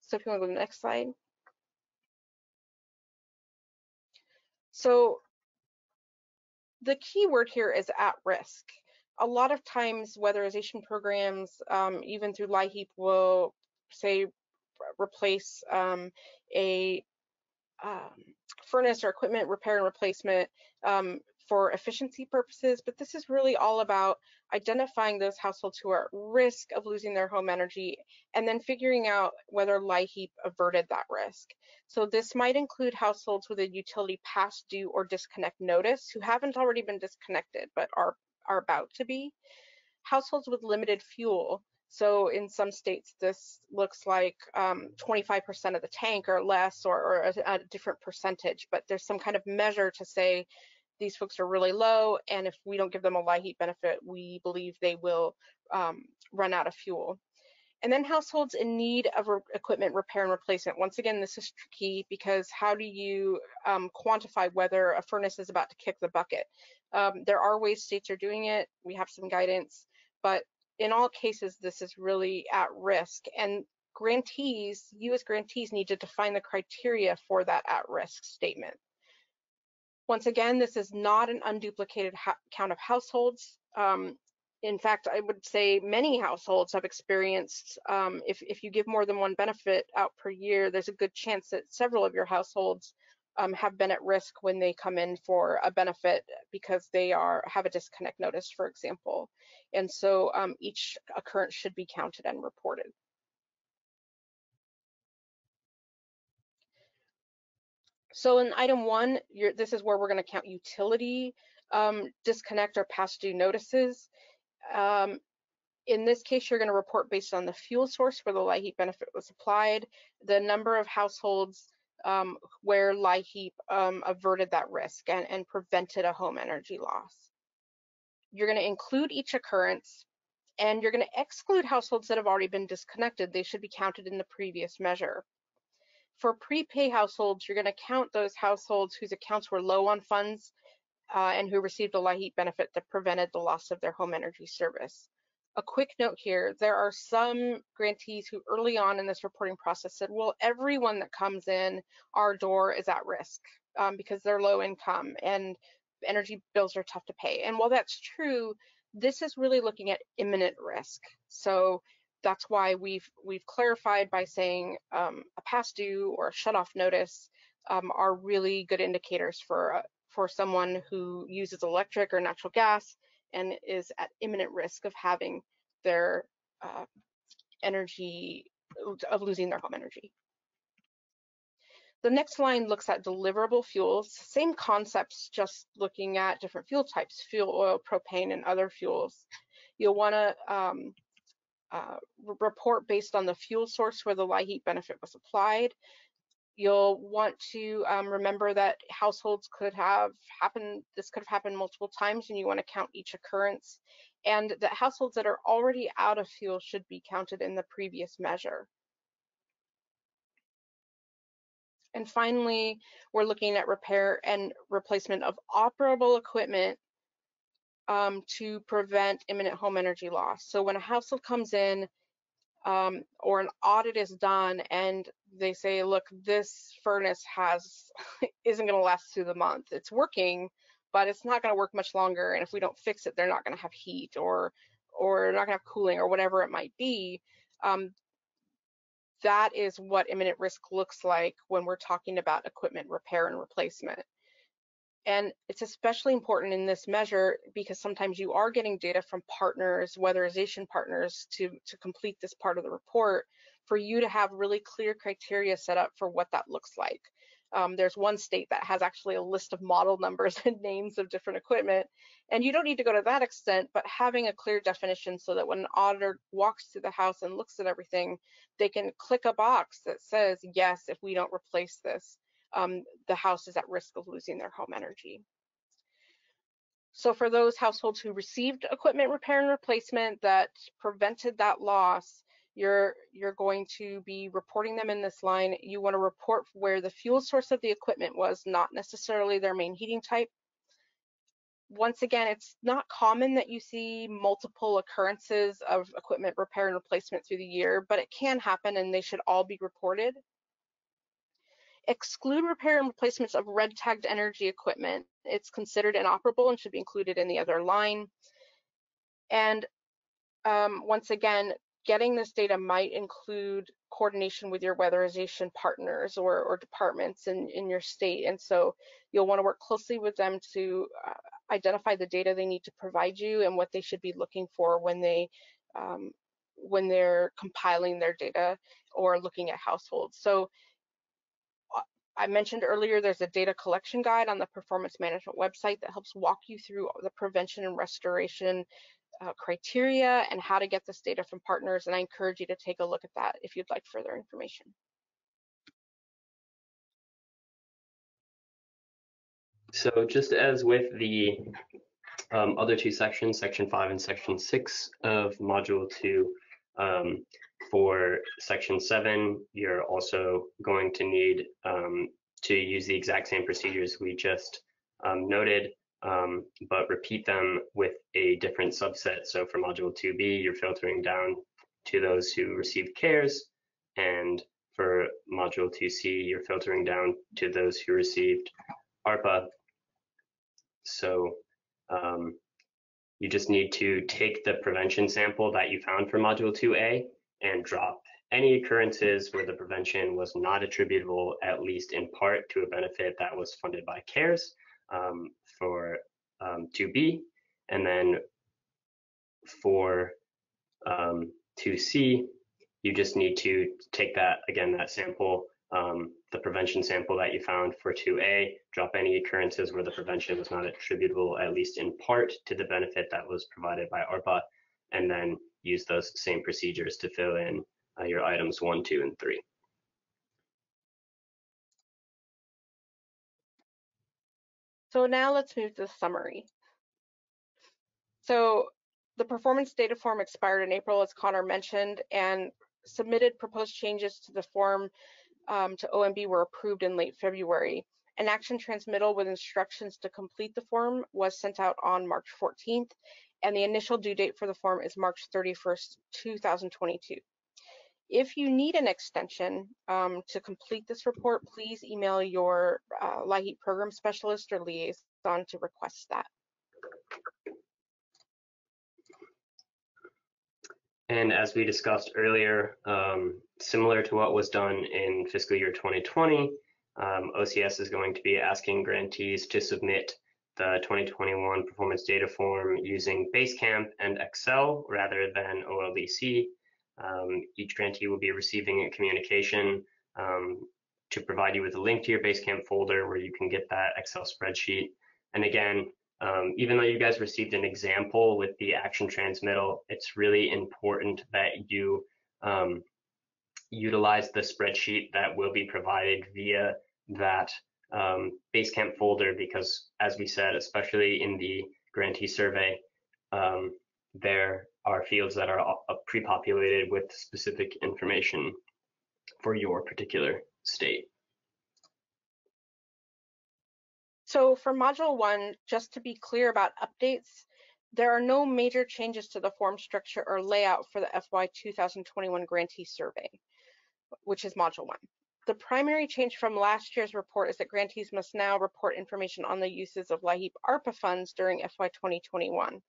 So if you want to go to the next slide. So the key word here is at risk. A lot of times weatherization programs, um, even through LIHEAP, will say replace um, a um, furnace or equipment repair and replacement um, for efficiency purposes, but this is really all about identifying those households who are at risk of losing their home energy and then figuring out whether LIHEAP averted that risk. So this might include households with a utility past due or disconnect notice who haven't already been disconnected but are, are about to be. Households with limited fuel so in some states, this looks like 25% um, of the tank or less or, or a, a, different percentage, but there's some kind of measure to say these folks are really low, and if we don't give them a LIHEAP benefit, we believe they will um, run out of fuel. And then households in need of re equipment repair and replacement. Once again, this is tricky because how do you um, quantify whether a furnace is about to kick the bucket? Um, there are ways states are doing it. We have some guidance, but in all cases, this is really at risk. And grantees, you as grantees need to define the criteria for that at-risk statement. Once again, this is not an unduplicated count of households. Um, in fact, I would say many households have experienced, um, if, if you give more than one benefit out per year, there's a good chance that several of your households um, have been at risk when they come in for a benefit because they are have a disconnect notice, for example. And so um, each occurrence should be counted and reported. So in item one, this is where we're going to count utility um, disconnect or past due notices. Um, in this case, you're going to report based on the fuel source where the LIHEAP benefit was applied, the number of households um, where LIHEAP um, averted that risk and, and prevented a home energy loss. You're going to include each occurrence and you're going to exclude households that have already been disconnected. They should be counted in the previous measure. For prepay households, you're going to count those households whose accounts were low on funds uh, and who received a LIHEAP benefit that prevented the loss of their home energy service. A quick note here, there are some grantees who early on in this reporting process said, well, everyone that comes in our door is at risk um, because they're low income and energy bills are tough to pay. And while that's true, this is really looking at imminent risk. So that's why we've we've clarified by saying um, a past due or a shutoff notice um, are really good indicators for uh, for someone who uses electric or natural gas and is at imminent risk of having their uh, energy of losing their home energy. The next line looks at deliverable fuels, same concepts, just looking at different fuel types, fuel oil, propane, and other fuels. You'll want to um, uh, report based on the fuel source where the LIHEAP benefit was applied. You'll want to um, remember that households could have happened, this could have happened multiple times and you want to count each occurrence and that households that are already out of fuel should be counted in the previous measure. And finally, we're looking at repair and replacement of operable equipment um, to prevent imminent home energy loss. So when a household comes in um, or an audit is done and they say, look, this furnace has isn't going to last through the month. It's working, but it's not going to work much longer. And if we don't fix it, they're not going to have heat or or not going to have cooling or whatever it might be. Um, that is what imminent risk looks like when we're talking about equipment repair and replacement. And it's especially important in this measure because sometimes you are getting data from partners, weatherization partners, to, to complete this part of the report for you to have really clear criteria set up for what that looks like. Um, there's one state that has actually a list of model numbers and names of different equipment. And you don't need to go to that extent, but having a clear definition so that when an auditor walks through the house and looks at everything, they can click a box that says, yes, if we don't replace this um, the house is at risk of losing their home energy. So for those households who received equipment repair and replacement that prevented that loss, you're you're going to be reporting them in this line. You want to report where the fuel source of the equipment was, not necessarily their main heating type. Once again, it's not common that you see multiple occurrences of equipment repair and replacement through the year, but it can happen and they should all be reported exclude repair and replacements of red tagged energy equipment. It's considered inoperable and should be included in the other line. And um, once again, getting this data might include coordination with your weatherization partners or, or departments in, in your state. And so you'll want to work closely with them to uh, identify the data they need to provide you and what they should be looking for when they um, when they're compiling their data or looking at households. So I mentioned earlier there's a data collection guide on the performance management website that helps walk you through the prevention and restoration uh, criteria and how to get this data from partners. And I encourage you to take a look at that if you'd like further information. So just as with the um, other two sections, section five and section six of module two, um, for section seven, you're also going to need um, to use the exact same procedures we just um, noted, um, but repeat them with a different subset. So for module 2B, you're filtering down to those who received CARES, and for module 2C, you're filtering down to those who received ARPA. So um, you just need to take the prevention sample that you found for module 2A and drop any occurrences where the prevention was not attributable, at least in part, to a benefit that was funded by CARES um, for um, 2B. And then for um, 2C, you just need to take that, again, that sample, um, the prevention sample that you found for 2A, drop any occurrences where the prevention was not attributable, at least in part, to the benefit that was provided by ARPA, and then use those same procedures to fill in uh, your items one, two, and three. So now let's move to the summary. So the performance data form expired in April, as Connor mentioned, and submitted proposed changes to the form um, to OMB were approved in late February. An action transmittal with instructions to complete the form was sent out on March 14th, and the initial due date for the form is March 31st, 2022. If you need an extension um, to complete this report, please email your uh, LIHEAP program specialist or liaison to request that. And as we discussed earlier, um, similar to what was done in fiscal year 2020, um, OCS is going to be asking grantees to submit the 2021 performance data form using Basecamp and Excel rather than OLDC. Um, each grantee will be receiving a communication um, to provide you with a link to your Basecamp folder where you can get that Excel spreadsheet. And again, um, even though you guys received an example with the action transmittal, it's really important that you um, utilize the spreadsheet that will be provided via that um, Basecamp folder because, as we said, especially in the grantee survey, um, there are fields that are uh, pre-populated with specific information for your particular state. So for module one, just to be clear about updates, there are no major changes to the form structure or layout for the FY 2021 grantee survey, which is module one. The primary change from last year's report is that grantees must now report information on the uses of LIHEAP ARPA funds during FY 2021.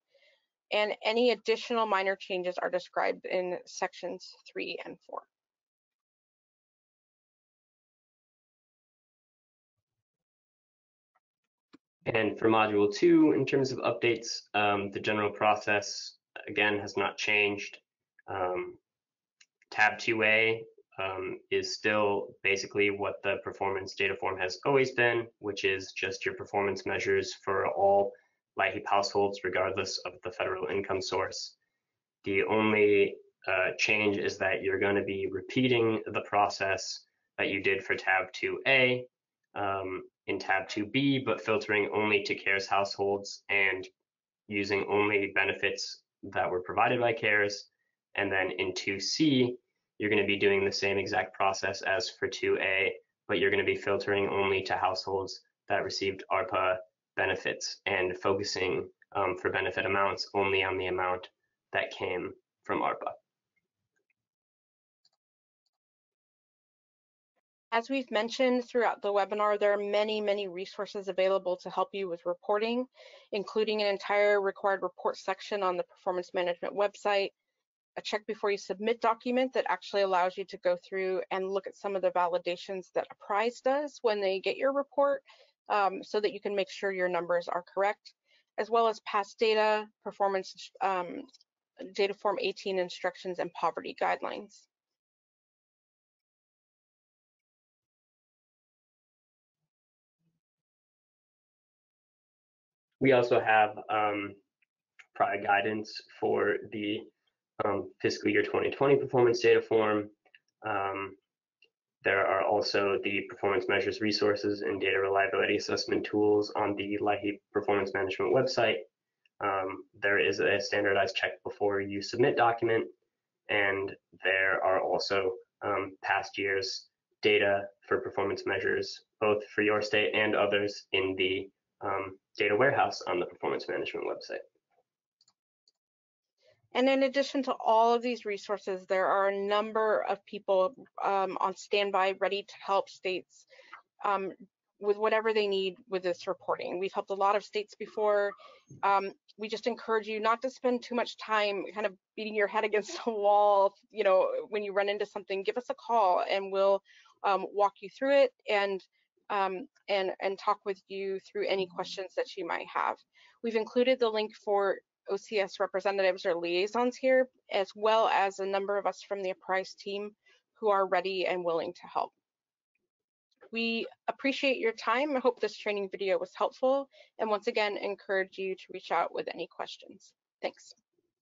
And any additional minor changes are described in sections three and four. And for module two, in terms of updates, um, the general process, again, has not changed. Um, tab 2A um, is still basically what the performance data form has always been, which is just your performance measures for all LIHEAP households, regardless of the federal income source. The only uh, change is that you're going to be repeating the process that you did for tab 2A um, in tab 2B, but filtering only to CARES households and using only benefits that were provided by CARES. And then in 2C, you're going to be doing the same exact process as for 2A, but you're going to be filtering only to households that received ARPA benefits and focusing um, for benefit amounts only on the amount that came from ARPA. As we've mentioned throughout the webinar, there are many, many resources available to help you with reporting, including an entire required report section on the performance management website, a check before you submit document that actually allows you to go through and look at some of the validations that Apprise does when they get your report um, so that you can make sure your numbers are correct, as well as past data, performance um, data form 18 instructions and poverty guidelines. We also have um, product guidance for the um, fiscal year 2020 performance data form. Um, there are also the performance measures resources and data reliability assessment tools on the LIHEAP performance management website. Um, there is a standardized check before you submit document, and there are also um, past years data for performance measures, both for your state and others in the um, data warehouse on the performance management website. And in addition to all of these resources, there are a number of people um, on standby ready to help states um, with whatever they need with this reporting. We've helped a lot of states before. Um, we just encourage you not to spend too much time kind of beating your head against a wall. You know, when you run into something, give us a call and we'll um, walk you through it and um, and, and talk with you through any questions that you might have. We've included the link for OCS representatives or liaisons here, as well as a number of us from the Apprise team who are ready and willing to help. We appreciate your time. I hope this training video was helpful. And once again, encourage you to reach out with any questions. Thanks.